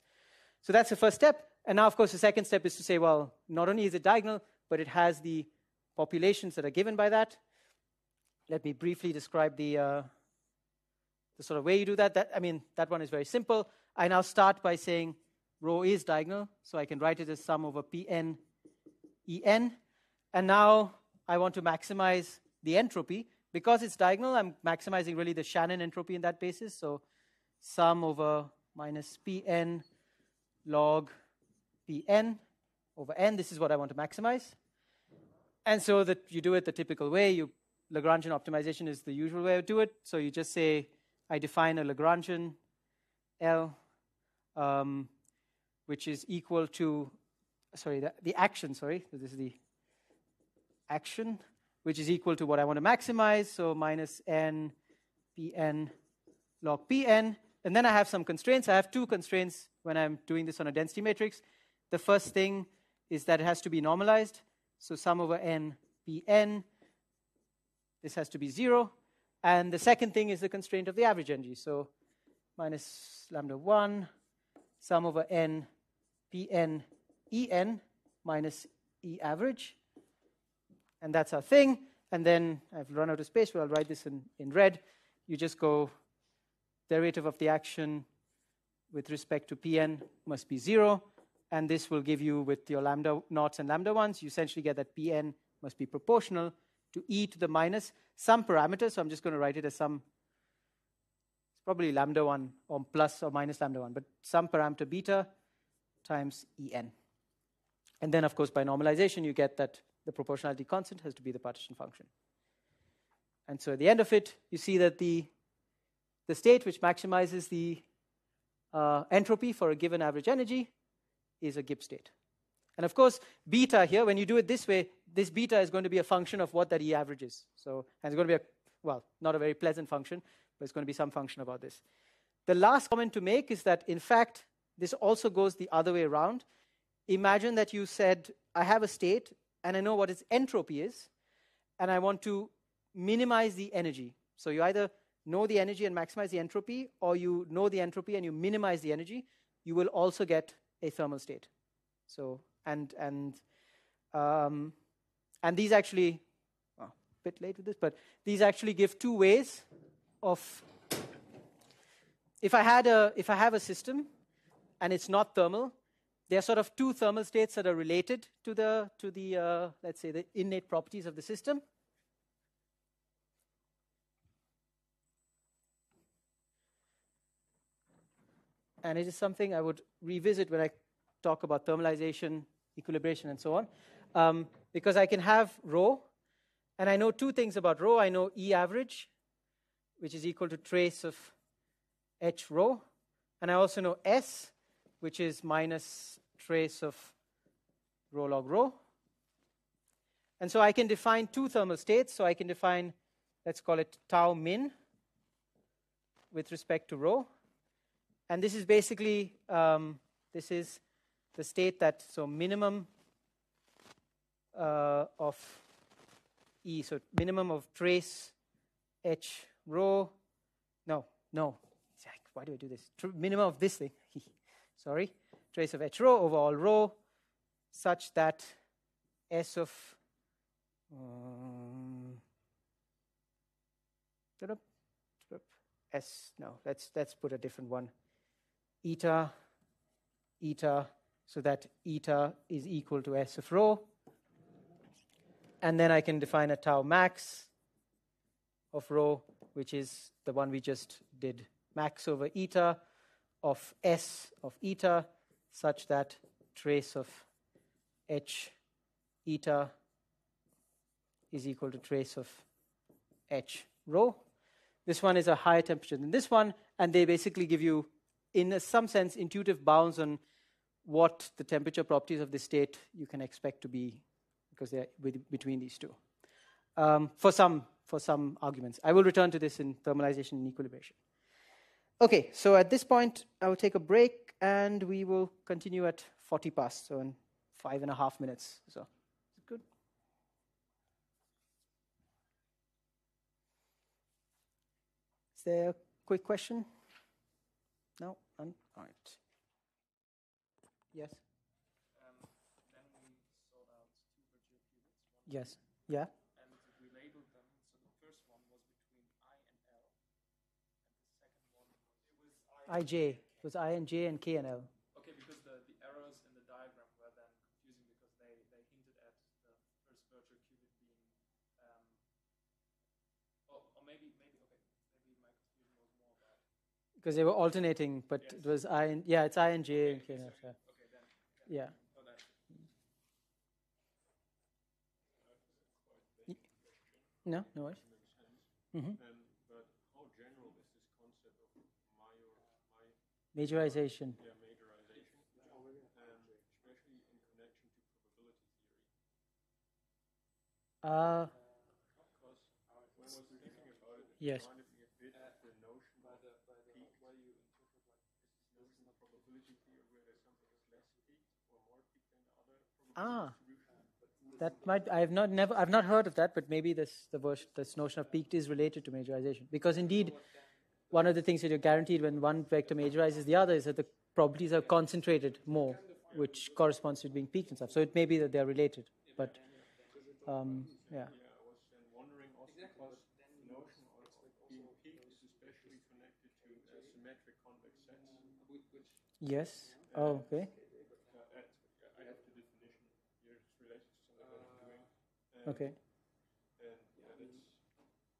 So that's the first step. And now, of course, the second step is to say, well, not only is it diagonal, but it has the populations that are given by that. Let me briefly describe the, uh, the sort of way you do that. that. I mean, that one is very simple. I now start by saying rho is diagonal, so I can write it as sum over Pn En. And now I want to maximize the entropy. Because it's diagonal, I'm maximizing really the Shannon entropy in that basis. So sum over minus Pn log Pn over n. This is what I want to maximize. And so that you do it the typical way. You Lagrangian optimization is the usual way to do it. So you just say, I define a Lagrangian L, um, which is equal to, sorry, the, the action, sorry, this is the action, which is equal to what I want to maximize, so minus n pn log pn. And then I have some constraints. I have two constraints when I'm doing this on a density matrix. The first thing is that it has to be normalized. So sum over n pn this has to be 0. And the second thing is the constraint of the average energy. So minus lambda 1, sum over n Pn En minus E average. And that's our thing. And then I've run out of space, but I'll write this in, in red. You just go derivative of the action with respect to Pn must be 0. And this will give you, with your lambda naughts and lambda ones, you essentially get that Pn must be proportional to e to the minus some parameter. So I'm just going to write it as some, it's probably lambda 1 or plus or minus lambda 1, but some parameter beta times en. And then, of course, by normalization, you get that the proportionality constant has to be the partition function. And so at the end of it, you see that the, the state which maximizes the uh, entropy for a given average energy is a Gibbs state. And of course, beta here, when you do it this way, this beta is going to be a function of what that E average is. So, and it's going to be a, well, not a very pleasant function, but it's going to be some function about this. The last comment to make is that, in fact, this also goes the other way around. Imagine that you said, I have a state, and I know what its entropy is, and I want to minimize the energy. So you either know the energy and maximize the entropy, or you know the entropy and you minimize the energy, you will also get a thermal state. So and and um, and these actually well, a bit late with this, but these actually give two ways of if I had a if I have a system and it's not thermal, there are sort of two thermal states that are related to the to the uh, let's say the innate properties of the system. And it is something I would revisit when I talk about thermalization equilibration, and so on. Um, because I can have rho, and I know two things about rho. I know E average, which is equal to trace of H rho, and I also know S, which is minus trace of rho log rho. And so I can define two thermal states. So I can define, let's call it tau min with respect to rho. And this is basically, um, this is the state that, so minimum uh, of E, so minimum of trace H rho, no, no, why do I do this? Tr- minimum of this thing, sorry, trace of H rho over all rho such that S of um, S, no, let's, let's put a different one. Eta, eta so that eta is equal to S of rho. And then I can define a tau max of rho, which is the one we just did, max over eta of S of eta, such that trace of H eta is equal to trace of H rho. This one is a higher temperature than this one, and they basically give you, in some sense, intuitive bounds on what the temperature properties of the state you can expect to be because they're between these two. Um, for some for some arguments. I will return to this in thermalization and equilibration. Okay, so at this point, I will take a break and we will continue at 40 past, so in five and a half minutes. So, good? Is there a quick question? All right. Yes. Um, then we sought out two virtual qubits. yes. Yeah. And we labeled them. So the first one was between I and L, and the second one was it was I. IJ. It was I and J and K and L. Okay, because the, the errors in the diagram were then confusing because they, they hinted at the first virtual qubit being, um, or, or maybe maybe okay, maybe my confusion was more about. Because they were alternating, but it was I and yeah, it's I and J and K. and F, yeah. Okay, then. Yeah. Oh, No, no worries. Um, but how general is this concept of major, my, Majorization. yeah, majorization, um, especially in connection to probability theory? Uh, Because when I was thinking about it, it Yes. reminded me a bit of the notion of peak. Notion of probability theory where there's something is less peaked or more peaked than the other ah, that might I have not never I've not heard of that, but maybe this the version, this notion of peaked is related to majorization because indeed, one of the things that you're guaranteed when one vector majorizes the other is that the probabilities are concentrated more, which corresponds to being peaked and stuff. So it may be that they are related, but um, yeah. Yes. I was then wondering also because the notion of, of being peaked is especially connected to uh, symmetric convex sets. Yes. Oh, okay. Uh, at, I have the definition here, it's related to something that I'm doing. And, Okay. and yeah, that's,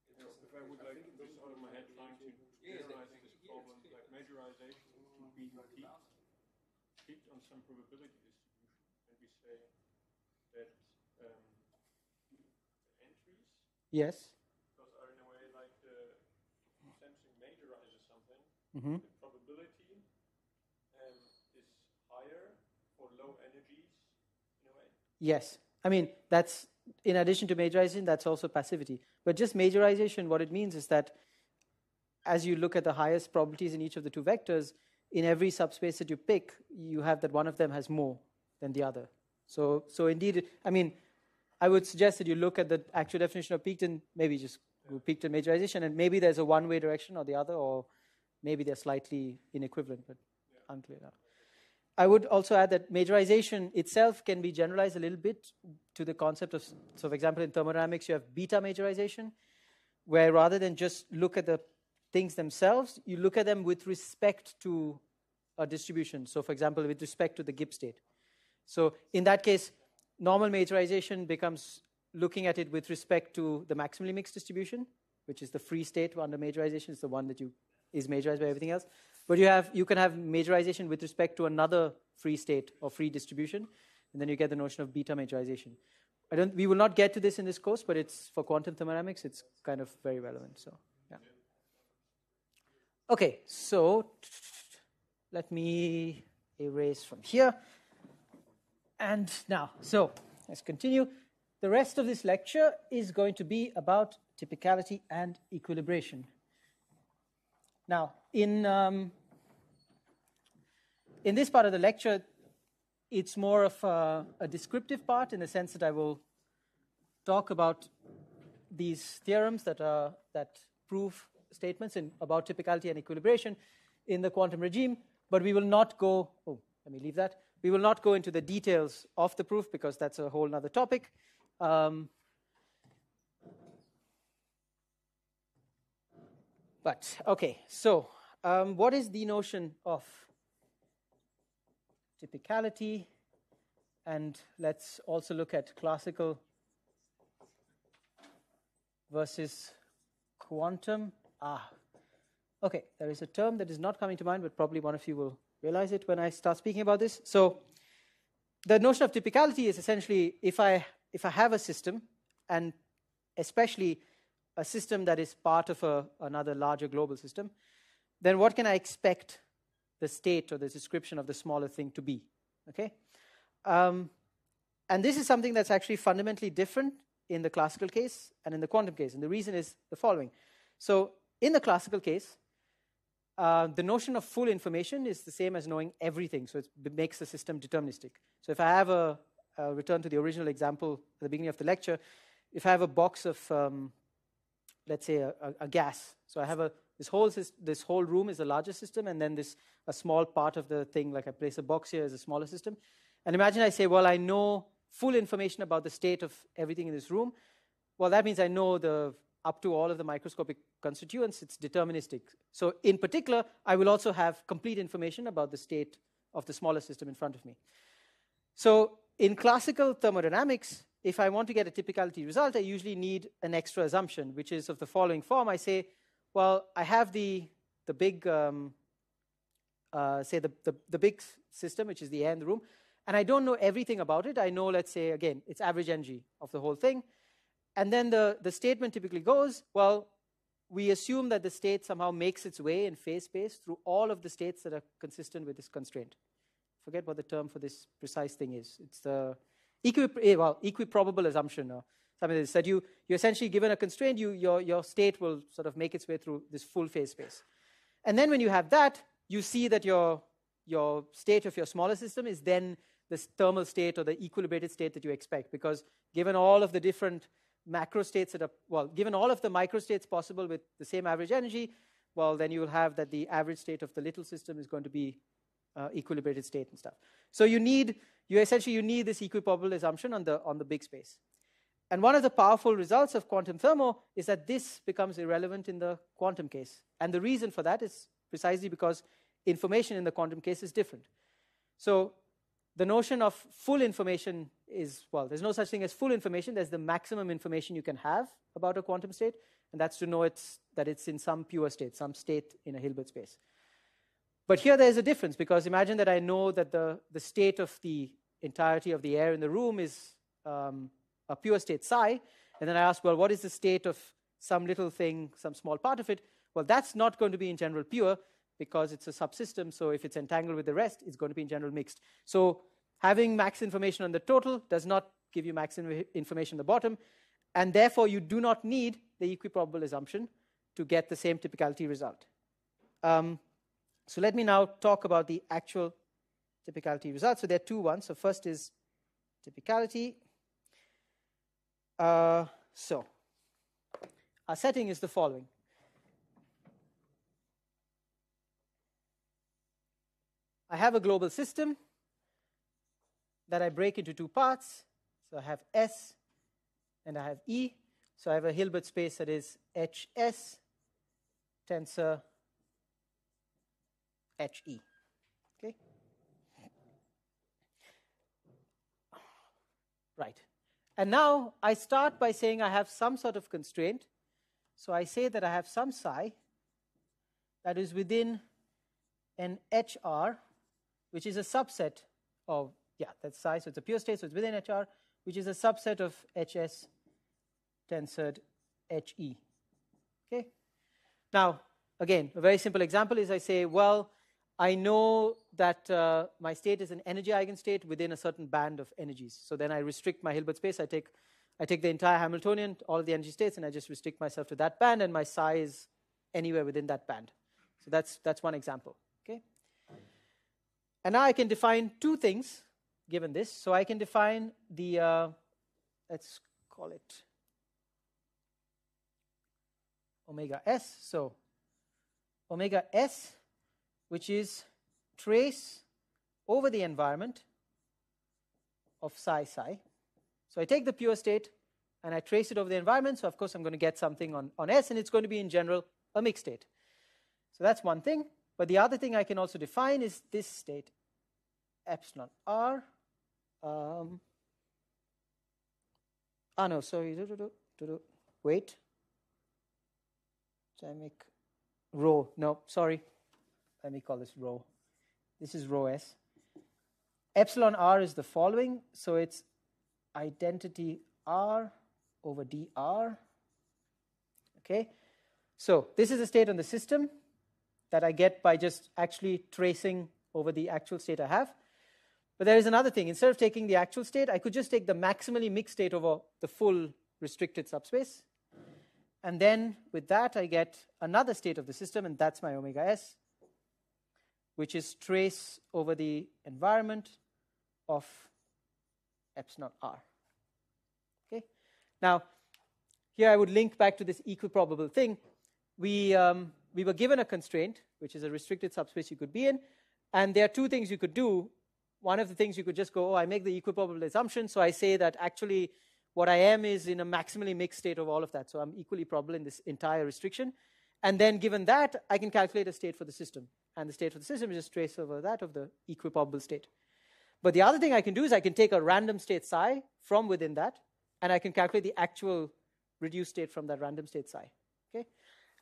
you know, if I would like just out of my head trying to generalize this problem, like majorization to be peaked, peaked on some probability distribution, and we say that um, the entries Yes. those are in a way like the something majorizes something. hmm The probability um, is higher for low energies in a way. Yes. I mean, that's in addition to majorization, that's also passivity. But just majorization, what it means is that as you look at the highest probabilities in each of the two vectors, in every subspace that you pick, you have that one of them has more than the other. So, so indeed, I mean, I would suggest that you look at the actual definition of peaked and maybe just peaked and majorization, and maybe there's a one-way direction or the other, or maybe they're slightly inequivalent, but unclear now. I would also add that majorization itself can be generalized a little bit to the concept of, so for example, in thermodynamics, you have beta majorization, where rather than just look at the things themselves, you look at them with respect to a distribution. So, for example, with respect to the Gibbs state. So, in that case, normal majorization becomes looking at it with respect to the maximally mixed distribution, which is the free state under majorization, is the one that you is majorized by everything else. But you have you can have majorization with respect to another free state or free distribution, and then you get the notion of beta majorization. I don't. We will not get to this in this course, but it's for quantum thermodynamics. It's kind of very relevant. So, yeah. Okay, so let me erase from here. And now, so let's continue. The rest of this lecture is going to be about typicality and equilibration. Now, in, um, in this part of the lecture, it's more of a, a descriptive part in the sense that I will talk about these theorems that, are, that prove statements in, about typicality and equilibration in the quantum regime, but we will not go, oh, let me leave that. We will not go into the details of the proof because that's a whole other topic. Um, but, okay, so um, what is the notion of typicality? And let's also look at classical versus quantum. Ah, okay, there is a term that is not coming to mind, but probably one of you will realize it when I start speaking about this. So, the notion of typicality is essentially if I if I have a system, and especially a system that is part of a, another larger global system, then what can I expect the state or the description of the smaller thing to be? Okay, um, and this is something that's actually fundamentally different in the classical case and in the quantum case, and the reason is the following. So, in the classical case, uh, the notion of full information is the same as knowing everything, so it makes the system deterministic. So, if I have a, return to the original example at the beginning of the lecture, if I have a box of, um, let's say, a, a, a, gas, so I have a this whole this whole room is a larger system, and then this a small part of the thing, like I place a box here, is a smaller system. And imagine I say, well, I know full information about the state of everything in this room. Well, that means I know the up to all of the microscopic constituents, it's deterministic. So, in particular, I will also have complete information about the state of the smaller system in front of me. So, in classical thermodynamics, if I want to get a typicality result, I usually need an extra assumption, which is of the following form. I say, well, I have the, the big um, uh, say, the, the, the big system, which is the air in the room, and I don't know everything about it. I know, let's say, again, it's average energy of the whole thing. And then the, the statement typically goes, well, we assume that the state somehow makes its way in phase space through all of the states that are consistent with this constraint. Forget what the term for this precise thing is. It's the equi, eh, well, equiprobable assumption something like this, that you, you're essentially given a constraint, you, your, your state will sort of make its way through this full phase space. And then when you have that, you see that your, your state of your smaller system is then the thermal state or the equilibrated state that you expect, because given all of the different macro states that are, well, given all of the micro states possible with the same average energy, well, then you will have that the average state of the little system is going to be uh, equilibrated state and stuff. So you need, you essentially, you need this equiprobable assumption on the, on the big space. And one of the powerful results of quantum thermo is that this becomes irrelevant in the quantum case. And the reason for that is precisely because information in the quantum case is different. So the notion of full information is well, there's no such thing as full information. There's the maximum information you can have about a quantum state, and that's to know it's, that it's in some pure state, some state in a Hilbert space. But here there's a difference because imagine that I know that the, the state of the entirety of the air in the room is um, a pure state psi, and then I ask, well, what is the state of some little thing, some small part of it? Well, that's not going to be in general pure because it's a subsystem. So if it's entangled with the rest, it's going to be in general mixed. So having max information on the total does not give you max information on the bottom, and therefore you do not need the equiprobable assumption to get the same typicality result. Um, so let me now talk about the actual typicality result. So there are two ones. So first is typicality. Uh, so our setting is the following. I have a global system that I break into two parts. So I have S and I have E. So I have a Hilbert space that is HS tensor HE. Okay? Right. And now I start by saying I have some sort of constraint. So I say that I have some psi that is within an HR, which is a subset of yeah, that's psi, so it's a pure state, so it's within HR, which is a subset of HS tensored HE. Okay? Now, again, a very simple example is I say, well, I know that uh, my state is an energy eigenstate within a certain band of energies. So then I restrict my Hilbert space. I take, I take the entire Hamiltonian, all the energy states, and I just restrict myself to that band, and my psi is anywhere within that band. So that's, that's one example. Okay? And now I can define two things given this. So I can define the, uh, let's call it omega s. So omega s, which is trace over the environment of psi psi. So I take the pure state and I trace it over the environment. So of course I'm going to get something on, on S and it's going to be in general a mixed state. So that's one thing. But the other thing I can also define is this state, epsilon r um, ah, no, sorry. Do, do, do, do, do. Wait. So I make rho. No, sorry. Let me call this rho. This is rho s. Epsilon r is the following. So it's identity r over dr. Okay. So this is the state on the system that I get by just actually tracing over the actual state I have. But there is another thing. Instead of taking the actual state, I could just take the maximally mixed state over the full restricted subspace. And then with that, I get another state of the system, and that's my omega s, which is trace over the environment of epsilon r. Okay? Now, here I would link back to this equiprobable thing. We, um, we were given a constraint, which is a restricted subspace you could be in, and there are two things you could do one of the things you could just go, oh, I make the equiprobable assumption, so I say that actually what I am is in a maximally mixed state of all of that. So I'm equally probable in this entire restriction. And then given that, I can calculate a state for the system. And the state for the system is just trace over that of the equiprobable state. But the other thing I can do is I can take a random state psi from within that, and I can calculate the actual reduced state from that random state psi. Okay?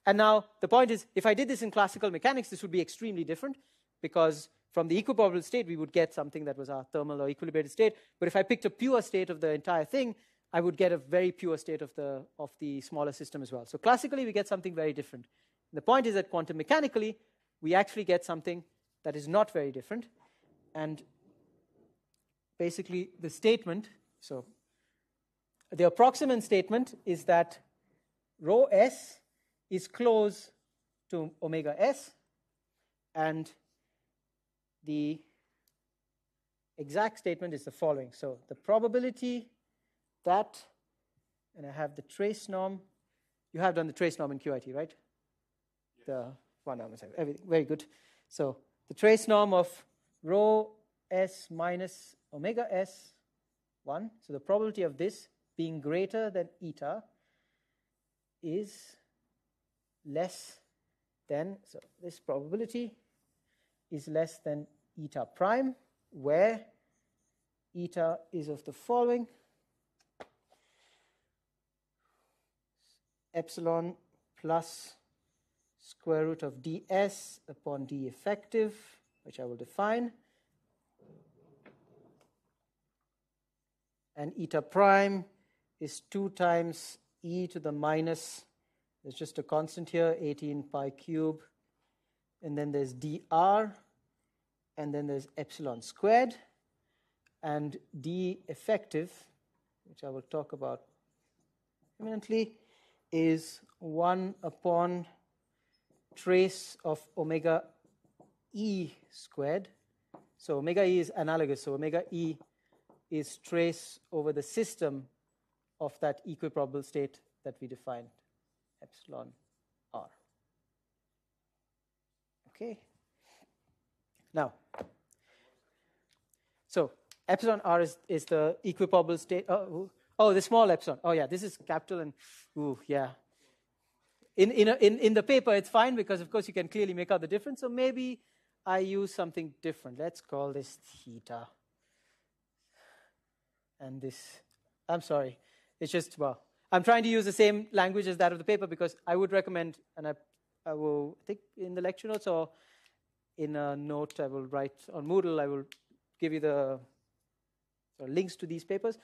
And now the point is, if I did this in classical mechanics, this would be extremely different because from the equiprobable state, we would get something that was our thermal or equilibrated state. But if I picked a pure state of the entire thing, I would get a very pure state of the, of the smaller system as well. So classically, we get something very different. The point is that quantum mechanically, we actually get something that is not very different. And basically, the statement so the approximant statement is that rho s is close to omega s, and the exact statement is the following. So the probability that, and I have the trace norm. You have done the trace norm in QIT, right? Yes. The one norm, everything. Very good. So the trace norm of rho s minus omega s 1. So the probability of this being greater than eta is less than, so this probability is less than eta prime, where eta is of the following epsilon plus square root of ds upon d effective, which I will define, and eta prime is 2 times e to the minus, there's just a constant here, 18 pi cube, and then there's dr, and then there's epsilon squared, and d effective, which I will talk about imminently, is 1 upon trace of omega e squared. So omega e is analogous, so omega e is trace over the system of that equiprobable state that we defined, epsilon r. Okay. Now, so epsilon r is, is the equiprobable state. Oh, oh, the small epsilon. Oh, yeah, this is capital and, ooh, yeah. In, in, a, in, in the paper, it's fine because, of course, you can clearly make out the difference. So maybe I use something different. Let's call this theta and this. I'm sorry. It's just, well, I'm trying to use the same language as that of the paper because I would recommend, and I, I will, I think in the lecture notes or in a note I will write on Moodle, I will give you the links to these papers.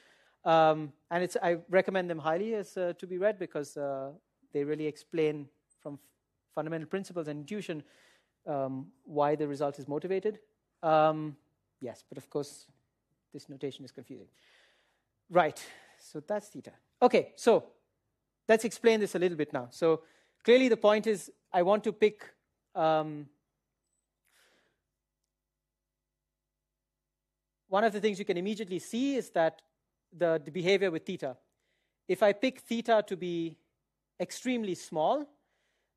Um, and it's, I recommend them highly as uh, to be read because uh, they really explain from fundamental principles and intuition um, why the result is motivated. Um, yes, but of course, this notation is confusing. Right, so that's theta. Okay, so let's explain this a little bit now. So clearly the point is I want to pick um, one of the things you can immediately see is that the, behavior with theta. If I pick theta to be extremely small,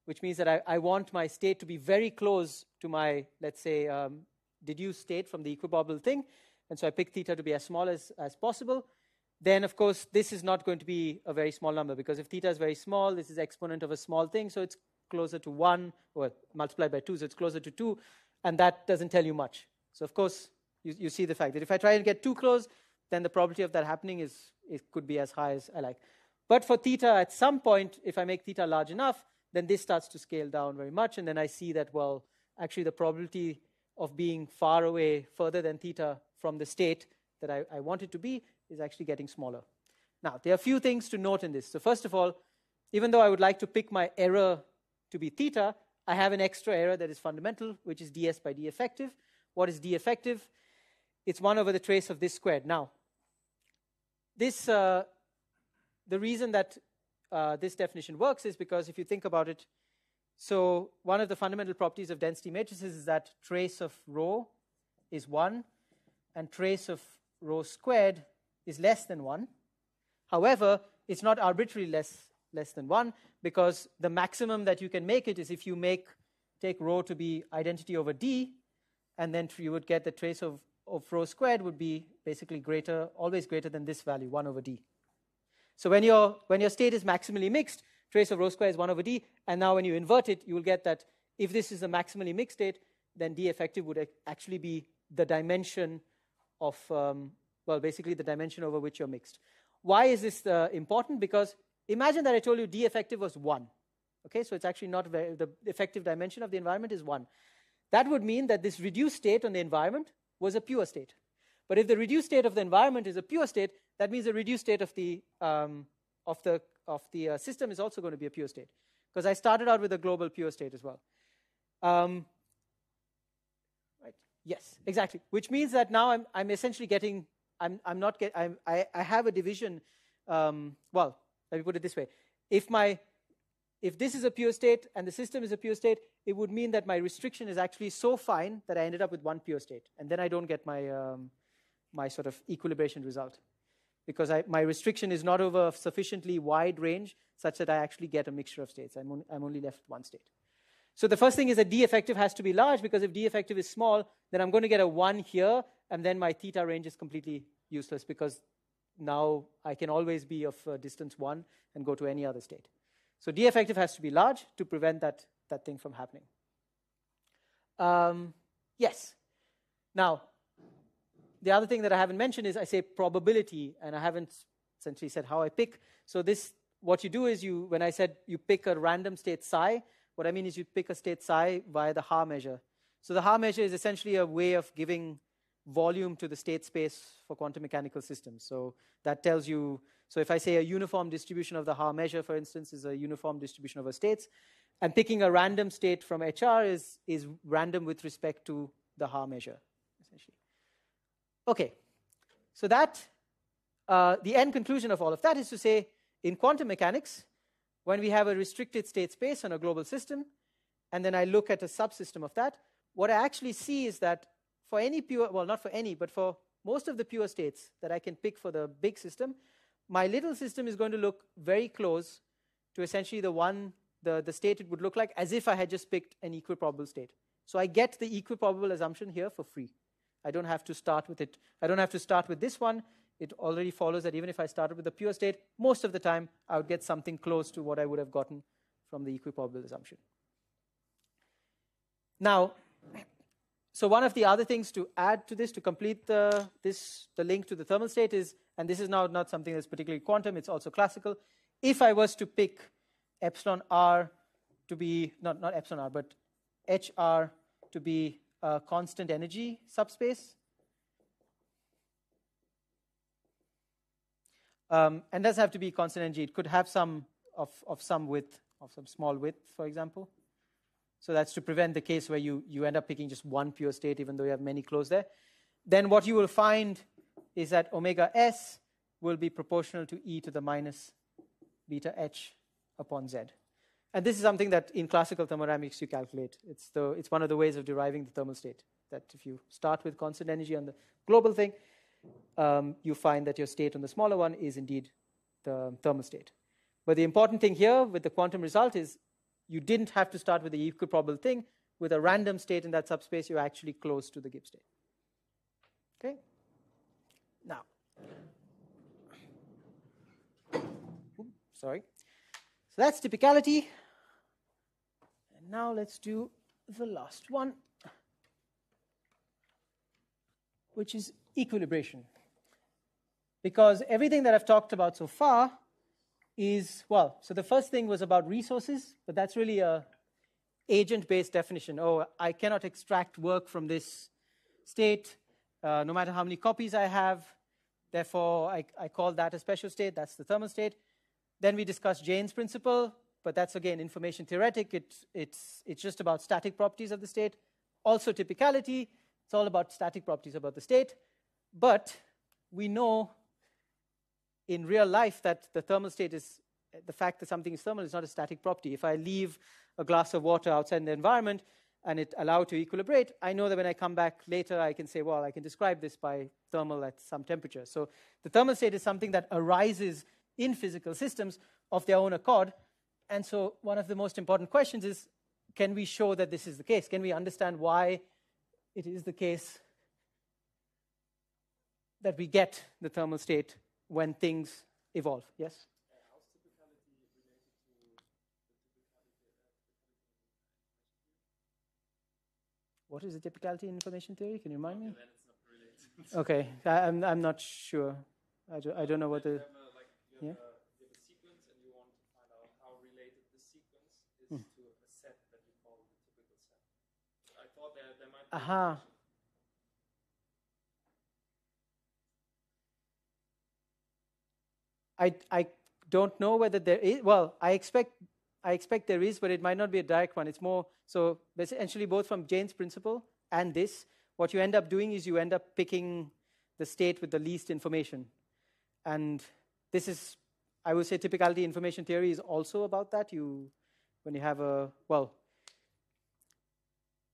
which means that I, I, want my state to be very close to my, let's say, um, deduced state from the equiprobable thing, and so I pick theta to be as small as, as possible, then of course this is not going to be a very small number because if theta is very small, this is exponent of a small thing, so it's closer to 1 or multiplied by 2, so it's closer to 2, and that doesn't tell you much. So of course you, you see the fact that if I try and get too close, then the probability of that happening is it could be as high as I like. But for theta, at some point, if I make theta large enough, then this starts to scale down very much, and then I see that, well, actually the probability of being far away further than theta from the state that I, I want it to be is actually getting smaller. Now, there are a few things to note in this. So, first of all, even though I would like to pick my error to be theta, I have an extra error that is fundamental, which is ds by d effective. What is d effective? It's 1 over the trace of this squared. Now, this, uh, the reason that uh, this definition works is because if you think about it, so one of the fundamental properties of density matrices is that trace of rho is 1 and trace of rho squared is less than 1. However, it's not arbitrarily less, less than 1 because the maximum that you can make it is if you make take rho to be identity over d, and then you would get the trace of, of rho squared would be basically greater, always greater than this value, 1 over d. So when, your when your state is maximally mixed, trace of rho squared is 1 over d, and now when you invert it, you will get that if this is a maximally mixed state, then d effective would actually be the dimension of, um, well, basically the dimension over which you're mixed. Why is this uh, important? Because imagine that I told you d effective was 1. Okay, so it's actually not very, the effective dimension of the environment is 1. that would mean that this reduced state on the environment was a pure state. But if the reduced state of the environment is a pure state, that means the reduced state of the, um, of the, of the uh, system is also going to be a pure state. Because I started out with a global pure state as well. Um, right. Yes, exactly. Which means that now I'm, I'm essentially getting, I'm, I'm not get, I'm, I, I have a division. Um, well, let me put it this way. If my if this is a pure state and the system is a pure state, it would mean that my restriction is actually so fine that I ended up with one pure state. And then I don't get my, um, my sort of equilibration result. Because I, my restriction is not over a sufficiently wide range such that I actually get a mixture of states. I'm, on, I'm only left with one state. So the first thing is that D effective has to be large because if D effective is small, then I'm going to get a 1 here, and then my theta range is completely useless because now I can always be of uh, distance 1 and go to any other state. So D effective has to be large to prevent that, that thing from happening. Um, yes. Now, the other thing that I haven't mentioned is I say probability, and I haven't essentially said how I pick. So this, what you do is you, when I said you pick a random state psi, what I mean is you pick a state psi via the Haar measure. So the Haar measure is essentially a way of giving volume to the state space for quantum mechanical systems. So that tells you so if I say a uniform distribution of the Haar measure, for instance, is a uniform distribution over states, and picking a random state from HR is, is random with respect to the Haar measure, essentially. Okay, so that, uh, the end conclusion of all of that is to say, in quantum mechanics, when we have a restricted state space on a global system, and then I look at a subsystem of that, what I actually see is that for any pure, well, not for any, but for most of the pure states that I can pick for the big system, my little system is going to look very close to essentially the one, the, the state it would look like as if I had just picked an equiprobable state. So I get the equiprobable assumption here for free. I don't have to start with it. I don't have to start with this one. It already follows that even if I started with a pure state, most of the time I would get something close to what I would have gotten from the equiprobable assumption. Now, so one of the other things to add to this, to complete the, this, the link to the thermal state is and this is now not something that's particularly quantum, it's also classical. If I was to pick epsilon r to be, not, not epsilon r, but hr to be a constant energy subspace, um, and does have to be constant energy. It could have some of, of some width, of some small width, for example. So that's to prevent the case where you, you end up picking just one pure state, even though you have many close there. Then what you will find is that omega s will be proportional to e to the minus beta h upon z. And this is something that in classical thermodynamics you calculate. It's, the, it's one of the ways of deriving the thermal state. That if you start with constant energy on the global thing, um, you find that your state on the smaller one is indeed the thermal state. But the important thing here with the quantum result is you didn't have to start with the equiprobable thing. With a random state in that subspace, you're actually close to the Gibbs state. Okay? Now, sorry. So that's typicality. And now let's do the last one, which is equilibration. Because everything that I've talked about so far is, well, so the first thing was about resources, but that's really a agent based definition. Oh, I cannot extract work from this state uh, no matter how many copies I have. Therefore, I, I call that a special state. That's the thermal state. Then we discuss Jaynes' principle, but that's again information theoretic. It, it's, it's just about static properties of the state. Also, typicality. It's all about static properties about the state. But we know in real life that the thermal state is the fact that something is thermal is not a static property. If I leave a glass of water outside in the environment, and it allowed to equilibrate, I know that when I come back later, I can say, well, I can describe this by thermal at some temperature. So the thermal state is something that arises in physical systems of their own accord. And so one of the most important questions is, can we show that this is the case? Can we understand why it is the case that we get the thermal state when things evolve? Yes? What is the typicality in information theory? Can you remind me? okay, I, am I'm, I'm not sure. I, do, I don't know what the. like, yeah? a, you have a sequence and you want to find out how related the sequence is hmm. to a set that you call the typical set. I. I, don't know whether there is. Well, I expect I expect there is, but it might not be a direct one. It's more so essentially both from Jaynes' principle and this. What you end up doing is you end up picking the state with the least information, and this is, I would say, typicality information theory is also about that. You, when you have a well,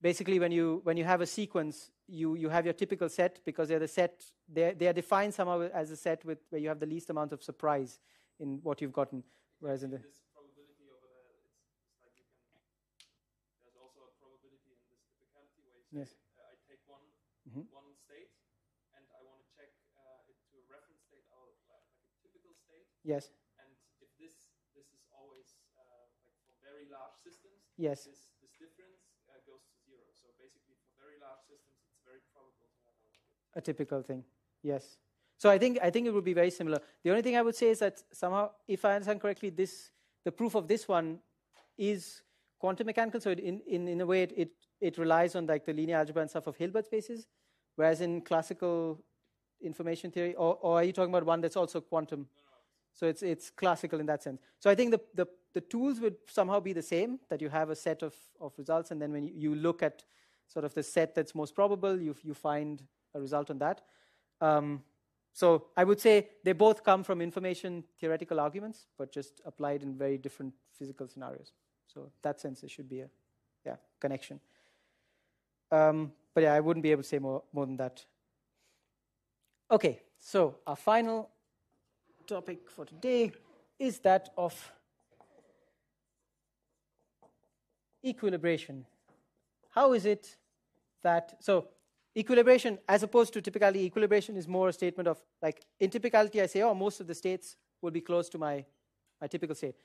basically when you when you have a sequence, you you have your typical set because they're the set they they are defined somehow as a set with where you have the least amount of surprise in what you've gotten, whereas in the this probability over there, it's, it's like you can. There's also a probability in this typicality where you say, Yes. uh, I take one Mhm. one state, and I want to check uh, it to a reference state, or like, like a typical state. yes And if this this is always uh, like for very large systems, yes this this difference uh, goes to zero. So basically, for very large systems, it's very probable to have a typical thing. Yes. So I think I think it would be very similar. The only thing I would say is that somehow, if I understand correctly, this the proof of this one is quantum mechanical. So it, in, in in a way, it, it it relies on like the linear algebra and stuff of Hilbert spaces, whereas in classical information theory, or, or are you talking about one that's also quantum? So it's it's classical in that sense. So I think the, the the tools would somehow be the same. That you have a set of, of results, and then when you, you look at sort of the set that's most probable, you you find a result on that. Um, so I would say they both come from information theoretical arguments, but just applied in very different physical scenarios. So that sense, there should be a yeah connection. Um, but yeah, I wouldn't be able to say more more than that. Okay, so our final topic for today is that of equilibration. How is it that so equilibration as opposed to typicality equilibration is more a statement of like in typicality i say oh most of the states will be close to my, my typical state.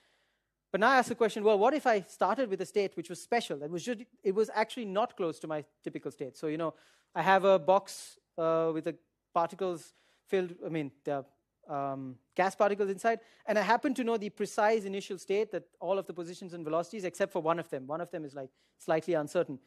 But now i ask the question well what if i started with a state which was special? That was just, it was actually not close to my typical state. So you know i have a box uh, with the particles filled i mean the um, gas particles inside and i happen to know the precise initial state that all of the positions and velocities except for one of them. One of them is like slightly uncertain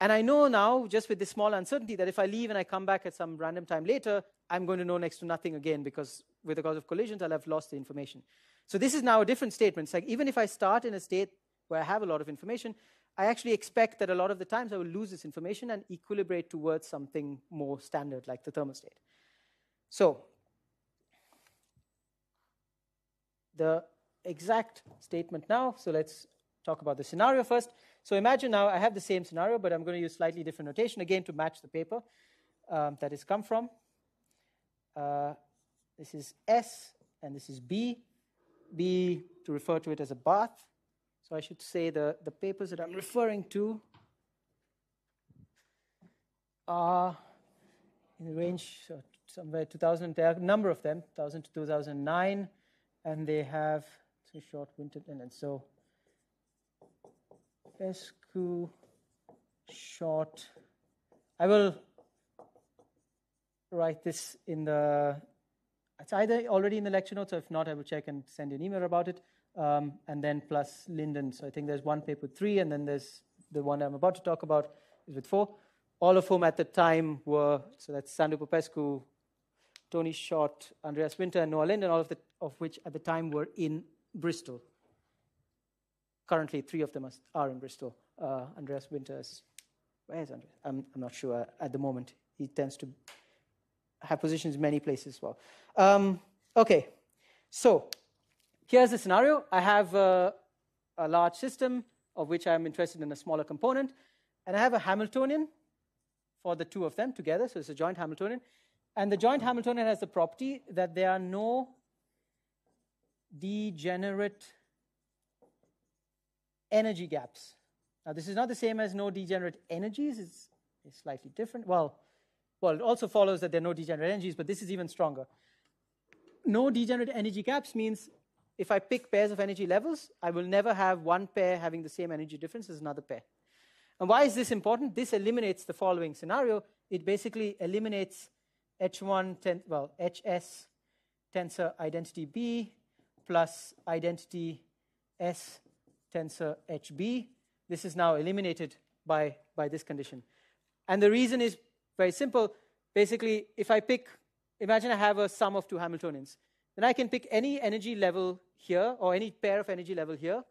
and I know now, just with this small uncertainty, that if I leave and I come back at some random time later, I'm going to know next to nothing again because with the cause of collisions, I'll have lost the information. So this is now a different statement. It's like even if I start in a state where I have a lot of information, I actually expect that a lot of the times I will lose this information and equilibrate towards something more standard, like the thermal state. So the exact statement now. So let's talk about the scenario first. So imagine now I have the same scenario, but I'm going to use slightly different notation again to match the paper um, that it's come from. Uh, this is S and this is B. B to refer to it as a bath. So I should say the, the papers that I'm referring to are in the range of somewhere 2000. There are a number of them, 2000 to 2009, and they have three short winter and so SQ short. I will write this in the. It's either already in the lecture notes, or if not, I will check and send you an email about it. Um, and then plus Linden. So I think there's one paper three, and then there's the one I'm about to talk about is with four. All of whom at the time were so that's Sandu Popescu, Tony Short, Andreas Winter, and Noah Linden, all of the of which at the time were in Bristol currently three of them are in Bristol. Uh, Andreas Winters, where is Andreas? I'm, I'm not sure at the moment. He tends to have positions in many places as well. Um, okay, so here's the scenario. I have a, a large system of which I'm interested in a smaller component, and I have a Hamiltonian for the two of them together, so it's a joint Hamiltonian. And the joint Hamiltonian has the property that there are no degenerate energy gaps. Now, this is not the same as no degenerate energies, it's, it's, slightly different. Well, well, it also follows that there are no degenerate energies, but this is even stronger. No degenerate energy gaps means if I pick pairs of energy levels, I will never have one pair having the same energy difference as another pair. And why is this important? This eliminates the following scenario. It basically eliminates H1, ten, well, HS tensor identity B plus identity S tensor HB. This is now eliminated by, by this condition. And the reason is very simple. Basically, if I pick, imagine I have a sum of two Hamiltonians, then I can pick any energy level here or any pair of energy level here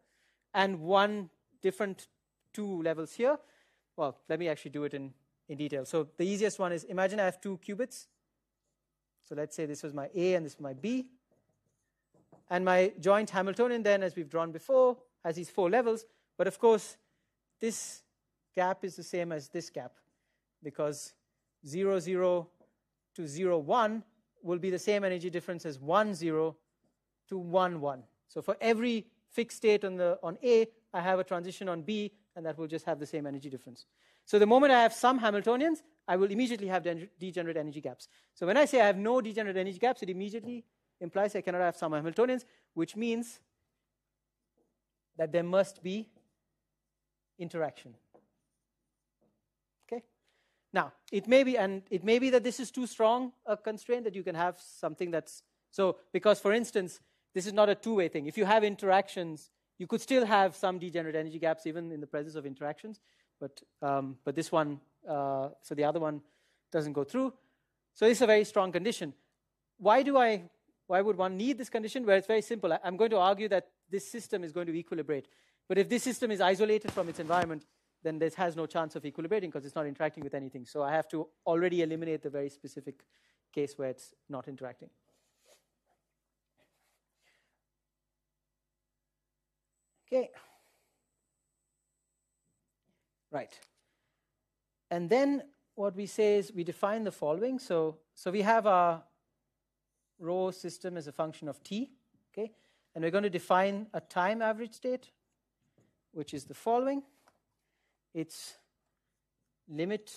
and one different two levels here. Well, let me actually do it in, in detail. So the easiest one is imagine I have two qubits. So let's say this was my A and this was my B. And my joint Hamiltonian, then, as we've drawn before, has these four levels. But of course, this gap is the same as this gap because 0, 0 to 0, 1 will be the same energy difference as 1, 0 to 1, 1. So for every fixed state on, the, on A, I have a transition on B, and that will just have the same energy difference. So the moment I have sum Hamiltonians, I will immediately have degenerate energy gaps. So when I say I have no degenerate energy gaps, it immediately implies I cannot have sum Hamiltonians, which means that there must be interaction. Okay? Now, it may be, and it may be that this is too strong a constraint that you can have something that's so because for instance, this is not a two-way thing. If you have interactions, you could still have some degenerate energy gaps even in the presence of interactions, but um, but this one, uh, so the other one doesn't go through. So this is a very strong condition. Why do I why would one need this condition? Well, it's very simple. I'm going to argue that this system is going to equilibrate. But if this system is isolated from its environment, then this has no chance of equilibrating because it's not interacting with anything. So I have to already eliminate the very specific case where it's not interacting. Okay. Right. And then what we say is we define the following. So, so we have our rho system as a function of t, okay? And we're going to define a time average state, which is the following. It's limit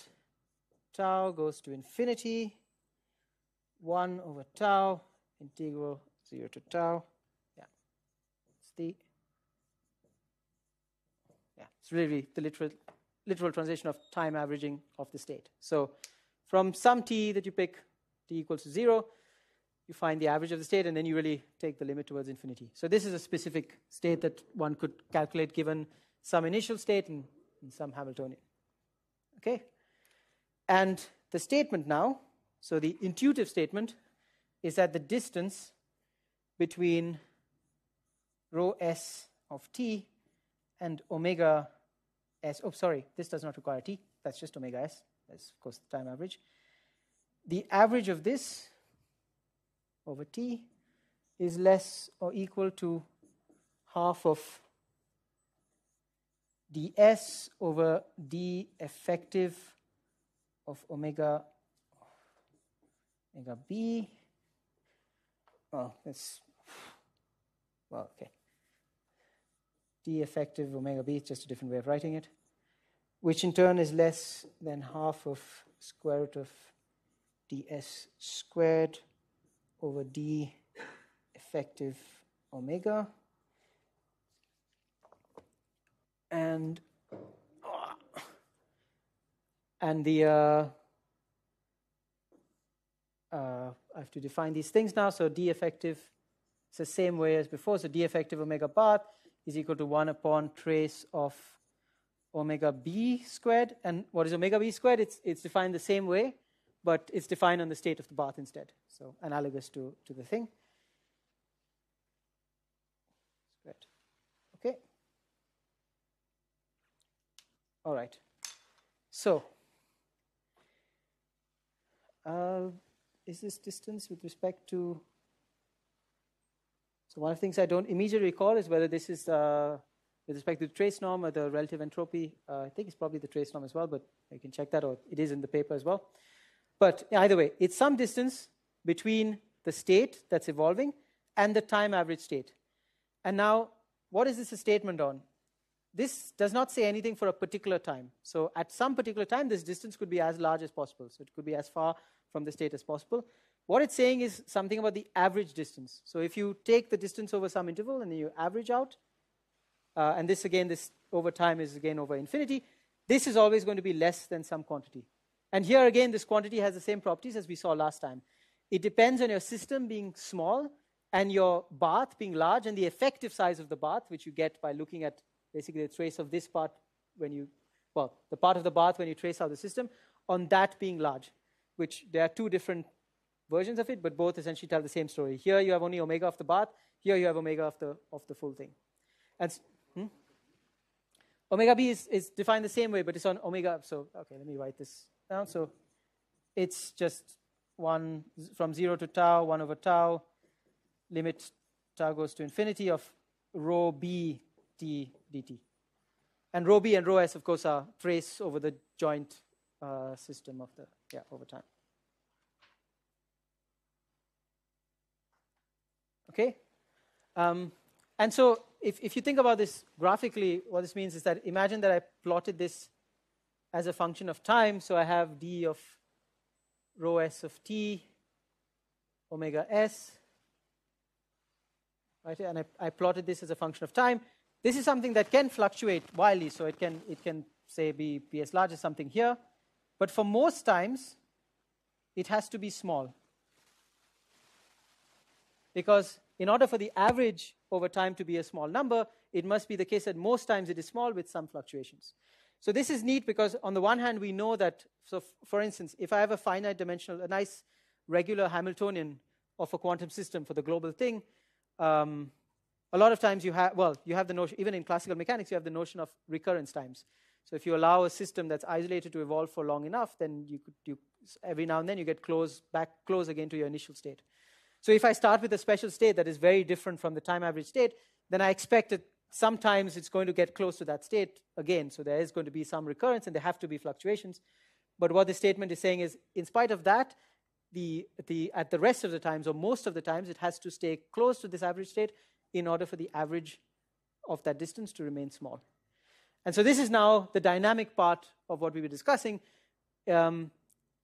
tau goes to infinity, 1 over tau, integral 0 to tau. Yeah. It's the yeah, it's really the literal literal translation of time averaging of the state. So from some t that you pick, t equals to 0, you find the average of the state, and then you really take the limit towards infinity. So this is a specific state that one could calculate given some initial state and, and some Hamiltonian. Okay? And the statement now, so the intuitive statement, is that the distance between rho s of t and omega s, oh, sorry, this does not require t, that's just omega s, that's of course the time average. The average of this over t is less or equal to half of ds over d effective of omega omega b. Oh, that's well, okay. d effective omega b is just a different way of writing it, which in turn is less than half of square root of ds squared over d effective omega. And and the uh, uh, I have to define these things now. So d effective it's the same way as before. So d effective omega bar is equal to 1 upon trace of omega b squared. And what is omega b squared? It's, it's defined the same way but it's defined on the state of the bath instead. So analogous to, to the thing. Great. Okay. All right. So, uh, is this distance with respect to? So one of the things I don't immediately recall is whether this is uh, with respect to the trace norm or the relative entropy. Uh, I think it's probably the trace norm as well, but you can check that, or it is in the paper as well. But either way, it's some distance between the state that's evolving and the time average state. And now, what is this a statement on? This does not say anything for a particular time. So, at some particular time, this distance could be as large as possible. So, it could be as far from the state as possible. What it's saying is something about the average distance. So, if you take the distance over some interval and then you average out, uh, and this again, this over time is again over infinity, this is always going to be less than some quantity. And here again, this quantity has the same properties as we saw last time. It depends on your system being small and your bath being large and the effective size of the bath, which you get by looking at basically the trace of this part when you, well, the part of the bath when you trace out the system, on that being large, which there are two different versions of it, but both essentially tell the same story. Here you have only omega of the bath, here you have omega of the, of the full thing. And hmm? omega b is, is defined the same way, but it's on omega. So, okay, let me write this So it's just 1 from 0 to tau, 1 over tau, limit tau goes to infinity of rho b t dt. And rho b and rho s, of course, are trace over the joint uh, system of the, yeah, over time. Okay? Um, and so if, if you think about this graphically, what this means is that imagine that I plotted this as a function of time. So I have d of rho s of t, omega s, right? And I, I plotted this as a function of time. This is something that can fluctuate wildly, so it can, it can say be, be as large as something here. But for most times, it has to be small. Because in order for the average over time to be a small number, it must be the case that most times it is small with some fluctuations. So this is neat because on the one hand, we know that, so for instance, if I have a finite dimensional, a nice regular Hamiltonian of a quantum system for the global thing, um, a lot of times you have, well, you have the notion, even in classical mechanics, you have the notion of recurrence times. So if you allow a system that's isolated to evolve for long enough, then you could, you, every now and then you get close, back close again to your initial state. So if I start with a special state that is very different from the time average state, then I expect that sometimes it's going to get close to that state again. So there is going to be some recurrence and there have to be fluctuations. But what the statement is saying is, in spite of that, the, the, at the rest of the times, or most of the times, it has to stay close to this average state in order for the average of that distance to remain small. And so this is now the dynamic part of what we were discussing, um,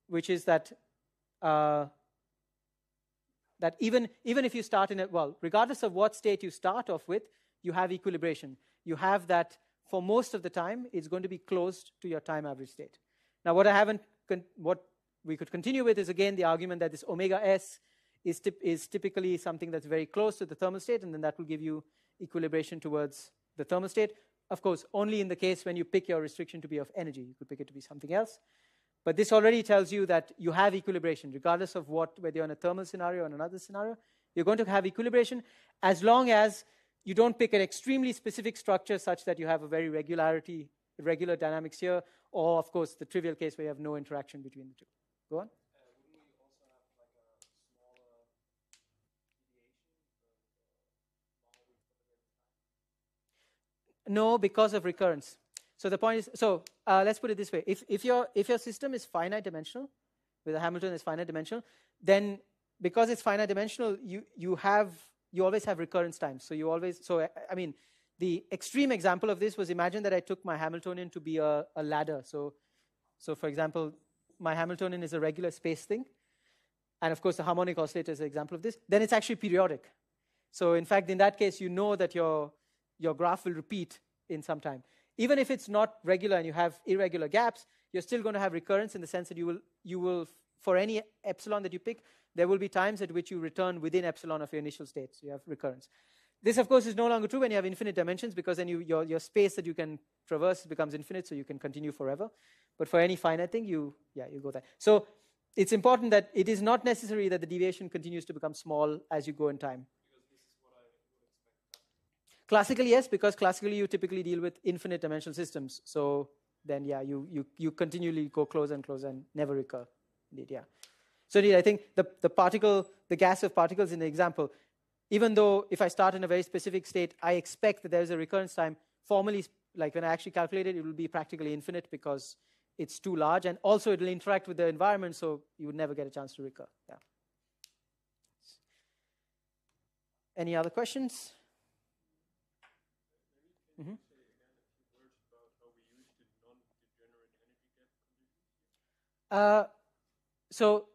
which is that uh, that even, even if you start in a, well, regardless of what state you start off with, you have equilibration. You have that for most of the time, it's going to be close to your time average state. Now, what I haven't, what we could continue with is again the argument that this omega s is, is typically something that's very close to the thermal state, and then that will give you equilibration towards the thermal state. Of course, only in the case when you pick your restriction to be of energy. You could pick it to be something else. But this already tells you that you have equilibration, regardless of what, whether you're in a thermal scenario or another scenario. You're going to have equilibration as long as you don't pick an extremely specific structure such that you have a very regularity, regular dynamics here, or of course the trivial case where you have no interaction between the two. Go on. No, because of recurrence. So the point is, so uh, let's put it this way: if if your if your system is finite dimensional, with a Hamilton is finite dimensional, then because it's finite dimensional, you you have you always have recurrence times. So you always so I mean, the extreme example of this was imagine that I took my Hamiltonian to be a, a ladder. So so for example, my Hamiltonian is a regular space thing, and of course the harmonic oscillator is an example of this. Then it's actually periodic. So in fact, in that case, you know that your your graph will repeat in some time. Even if it's not regular and you have irregular gaps, you're still going to have recurrence in the sense that you will, you will, for any epsilon that you pick, there will be times at which you return within epsilon of your initial state. So you have recurrence. This, of course, is no longer true when you have infinite dimensions because then you, your, your space that you can traverse becomes infinite, so you can continue forever. But for any finite thing, you, yeah, you go there. So it's important that it is not necessary that the deviation continues to become small as you go in time. Classically, yes, because classically you typically deal with infinite dimensional systems. So then, yeah, you, you, you continually go closer and closer and never recur. Indeed, yeah. So I think the, the particle, the gas of particles in the example, even though if I start in a very specific state, I expect that there's a recurrence time, formally, like when I actually calculate it, it will be practically infinite because it's too large, and also it will interact with the environment, so you would never get a chance to recur. Yeah. Any other questions? Mm-hmm. Uh, so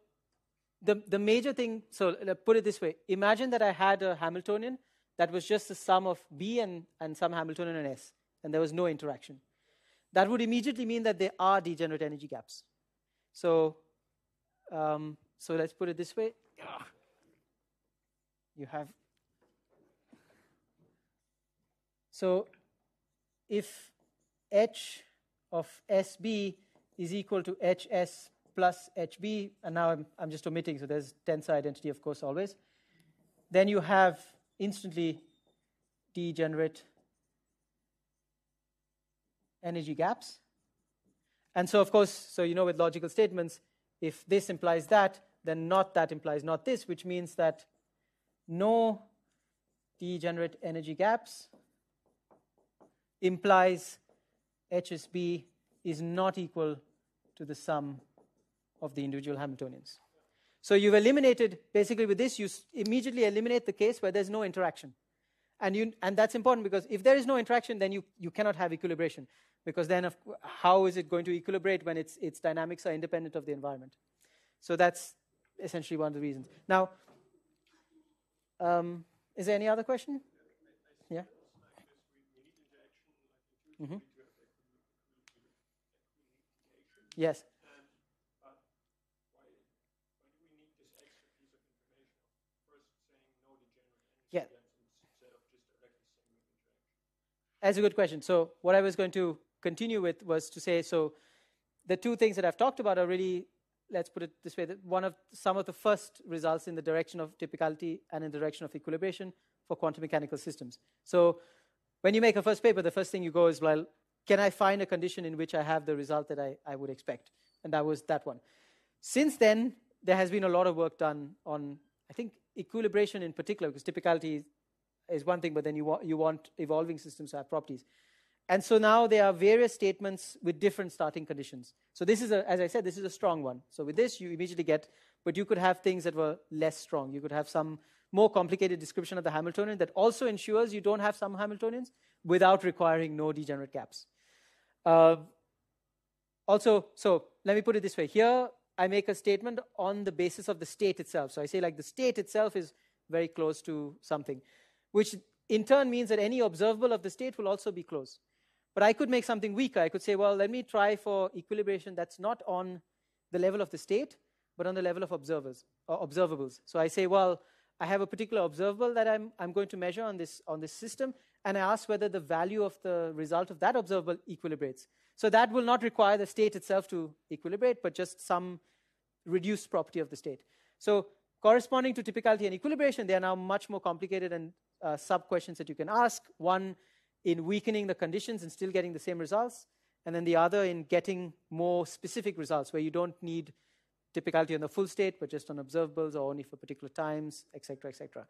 the, the major thing, so put it this way imagine that I had a Hamiltonian that was just the sum of B and, and some Hamiltonian and S, and there was no interaction. That would immediately mean that there are degenerate energy gaps. So, um, so let's put it this way you have. So if h of SB is equal to hs plus hb, and now I'm, I'm just omitting, so there's tensor identity, of course, always. Then you have instantly degenerate energy gaps. And so, of course, so you know with logical statements, if this implies that, then not that implies not this, which means that no degenerate energy gaps implies HSB is not equal to the sum of the individual Hamiltonians. So you've eliminated, basically with this, you immediately eliminate the case where there's no interaction. And, you, and that's important because if there is no interaction, then you, you cannot have equilibration. Because then, of, how is it going to equilibrate when its, its dynamics are independent of the environment? So that's essentially one of the reasons. Now, um, is there any other question? Yeah? Mm-hmm. Yes. Yeah. That's a good question. So, what I was going to continue with was to say so the two things that I've talked about are really, let's put it this way, that one of some of the first results in the direction of typicality and in the direction of equilibration for quantum mechanical systems. So, when you make a first paper, the first thing you go is, well, can I find a condition in which I have the result that I, I would expect? And that was that one. Since then, there has been a lot of work done on, I think, equilibration in particular, because typicality is one thing, but then you, you want evolving systems to have properties. And so now there are various statements with different starting conditions. So this is, a, as I said, this is a strong one. So with this, you immediately get, but you could have things that were less strong. You could have some more complicated description of the Hamiltonian that also ensures you don't have sum Hamiltonians without requiring no degenerate gaps. Uh, also, so let me put it this way. Here, I make a statement on the basis of the state itself. So I say, like, the state itself is very close to something, which in turn means that any observable of the state will also be close. But I could make something weaker. I could say, well, let me try for equilibration that's not on the level of the state, but on the level of observers or observables. So I say, well, I have a particular observable that I'm, I'm going to measure on this, on this system, and I ask whether the value of the result of that observable equilibrates. So that will not require the state itself to equilibrate, but just some reduced property of the state. So corresponding to typicality and equilibration, they are now much more complicated and uh, sub questions that you can ask. One in weakening the conditions and still getting the same results, and then the other in getting more specific results where you don't need typicality on the full state, but just on observables or only for particular times, et etc., etc.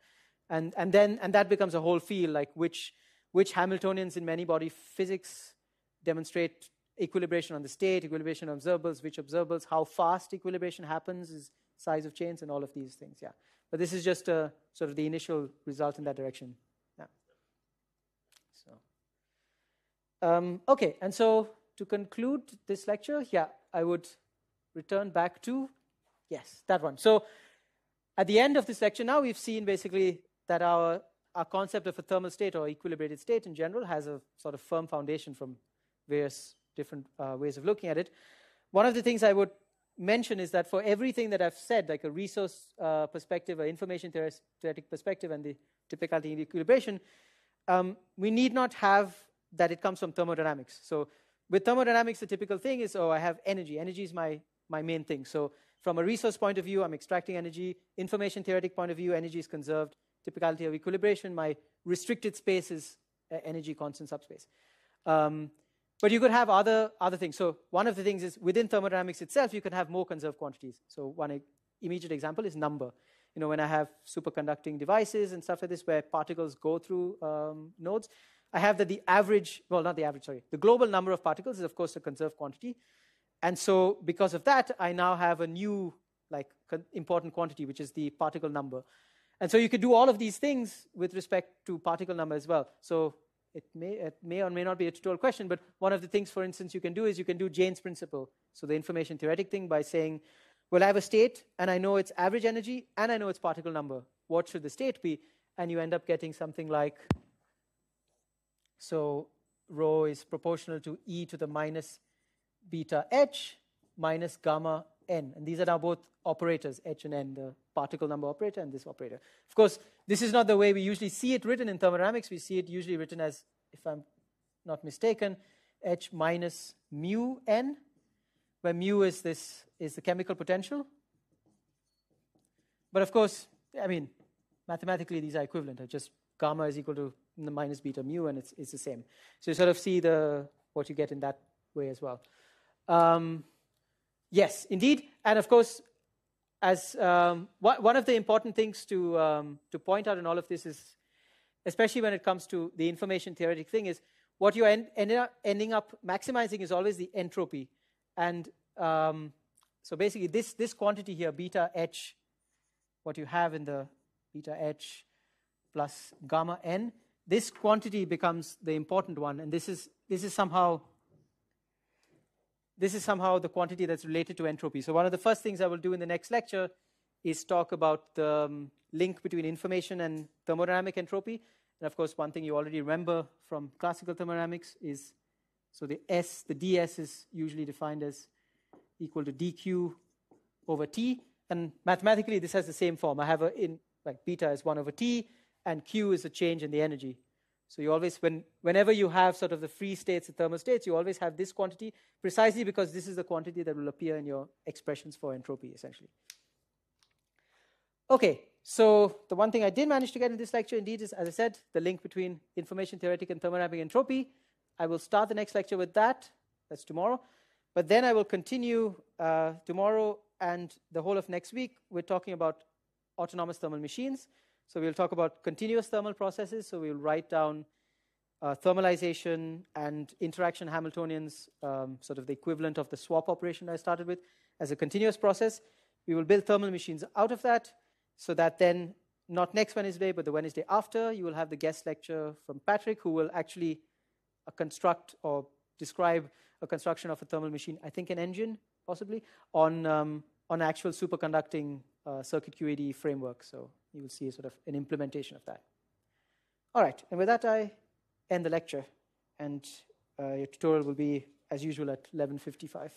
And, and then and that becomes a whole field, like which, which Hamiltonians in many body physics demonstrate equilibration on the state, equilibration on observables, which observables, how fast equilibration happens is size of chains and all of these things, yeah. But this is just a, sort of the initial result in that direction. Yeah. So, um, okay, and so to conclude this lecture, yeah, I would return back to, yes, that one. So at the end of this lecture now, we've seen basically that our, our concept of a thermal state or equilibrated state in general has a sort of firm foundation from various different uh, ways of looking at it. One of the things I would mention is that for everything that I've said, like a resource uh, perspective, an information theoretic perspective, and the typicality and equilibration, um, we need not have that it comes from thermodynamics. So with thermodynamics, the typical thing is, oh, I have energy. Energy is my, my main thing. So from a resource point of view, I'm extracting energy. Information theoretic point of view, energy is conserved. Typicality of equilibration, my restricted space is uh, energy constant subspace. Um, but you could have other, other things. So one of the things is within thermodynamics itself, you can have more conserved quantities. So one immediate example is number. You know, when I have superconducting devices and stuff like this where particles go through um, nodes, I have that the average, well, not the average, sorry, the global number of particles is, of course, a conserved quantity. And so, because of that, I now have a new, like, important quantity, which is the particle number. And so, you could do all of these things with respect to particle number as well. So, it may, it may or may not be a tutorial question, but one of the things, for instance, you can do is you can do Jaynes' principle. So, the information theoretic thing by saying, well, I have a state, and I know its average energy, and I know its particle number. What should the state be? And you end up getting something like so rho is proportional to e to the minus beta h minus gamma n. And these are now both operators, h and n, the particle number operator and this operator. Of course, this is not the way we usually see it written in thermodynamics. We see it usually written as, if I'm not mistaken, h minus mu n. where mu is this is the chemical potential. But of course, I mean, mathematically these are equivalent. I just gamma is equal to the minus beta mu, and it's, it's the same. So you sort of see the what you get in that way as well. Um, yes, indeed, and of course, as um, one of the important things to um, to point out in all of this is, especially when it comes to the information theoretic thing, is what you're en- ending, up, ending up maximizing is always the entropy, and um, so basically this this quantity here, beta h, what you have in the beta h plus gamma n, this quantity becomes the important one, and this is this is somehow this is somehow the quantity that's related to entropy. So one of the first things I will do in the next lecture is talk about the um, link between information and thermodynamic entropy. And of course, one thing you already remember from classical thermodynamics is so the S, the ds is usually defined as equal to dq over t. And mathematically, this has the same form. I have a in like beta is 1 over t, and Q is a change in the energy. So you always, when, whenever you have sort of the free states the thermal states, you always have this quantity precisely because this is the quantity that will appear in your expressions for entropy, essentially. Okay, so the one thing I did manage to get in this lecture, indeed, is, as I said, the link between information theoretic and thermodynamic entropy. I will start the next lecture with that. That's tomorrow. But then I will continue uh, tomorrow and the whole of next week. We're talking about autonomous thermal machines. So we'll talk about continuous thermal processes. So we'll write down uh, thermalization and interaction Hamiltonians, um, sort of the equivalent of the swap operation I started with, as a continuous process. We will build thermal machines out of that so that then, not next Wednesday, but the Wednesday after, you will have the guest lecture from Patrick, who will actually uh, construct or describe a construction of a thermal machine, I think an engine, possibly, on, um, on actual superconducting uh, circuit QED framework. So you will see sort of an implementation of that. All right, and with that, I end the lecture, and uh, your tutorial will be, as usual, at 11.55.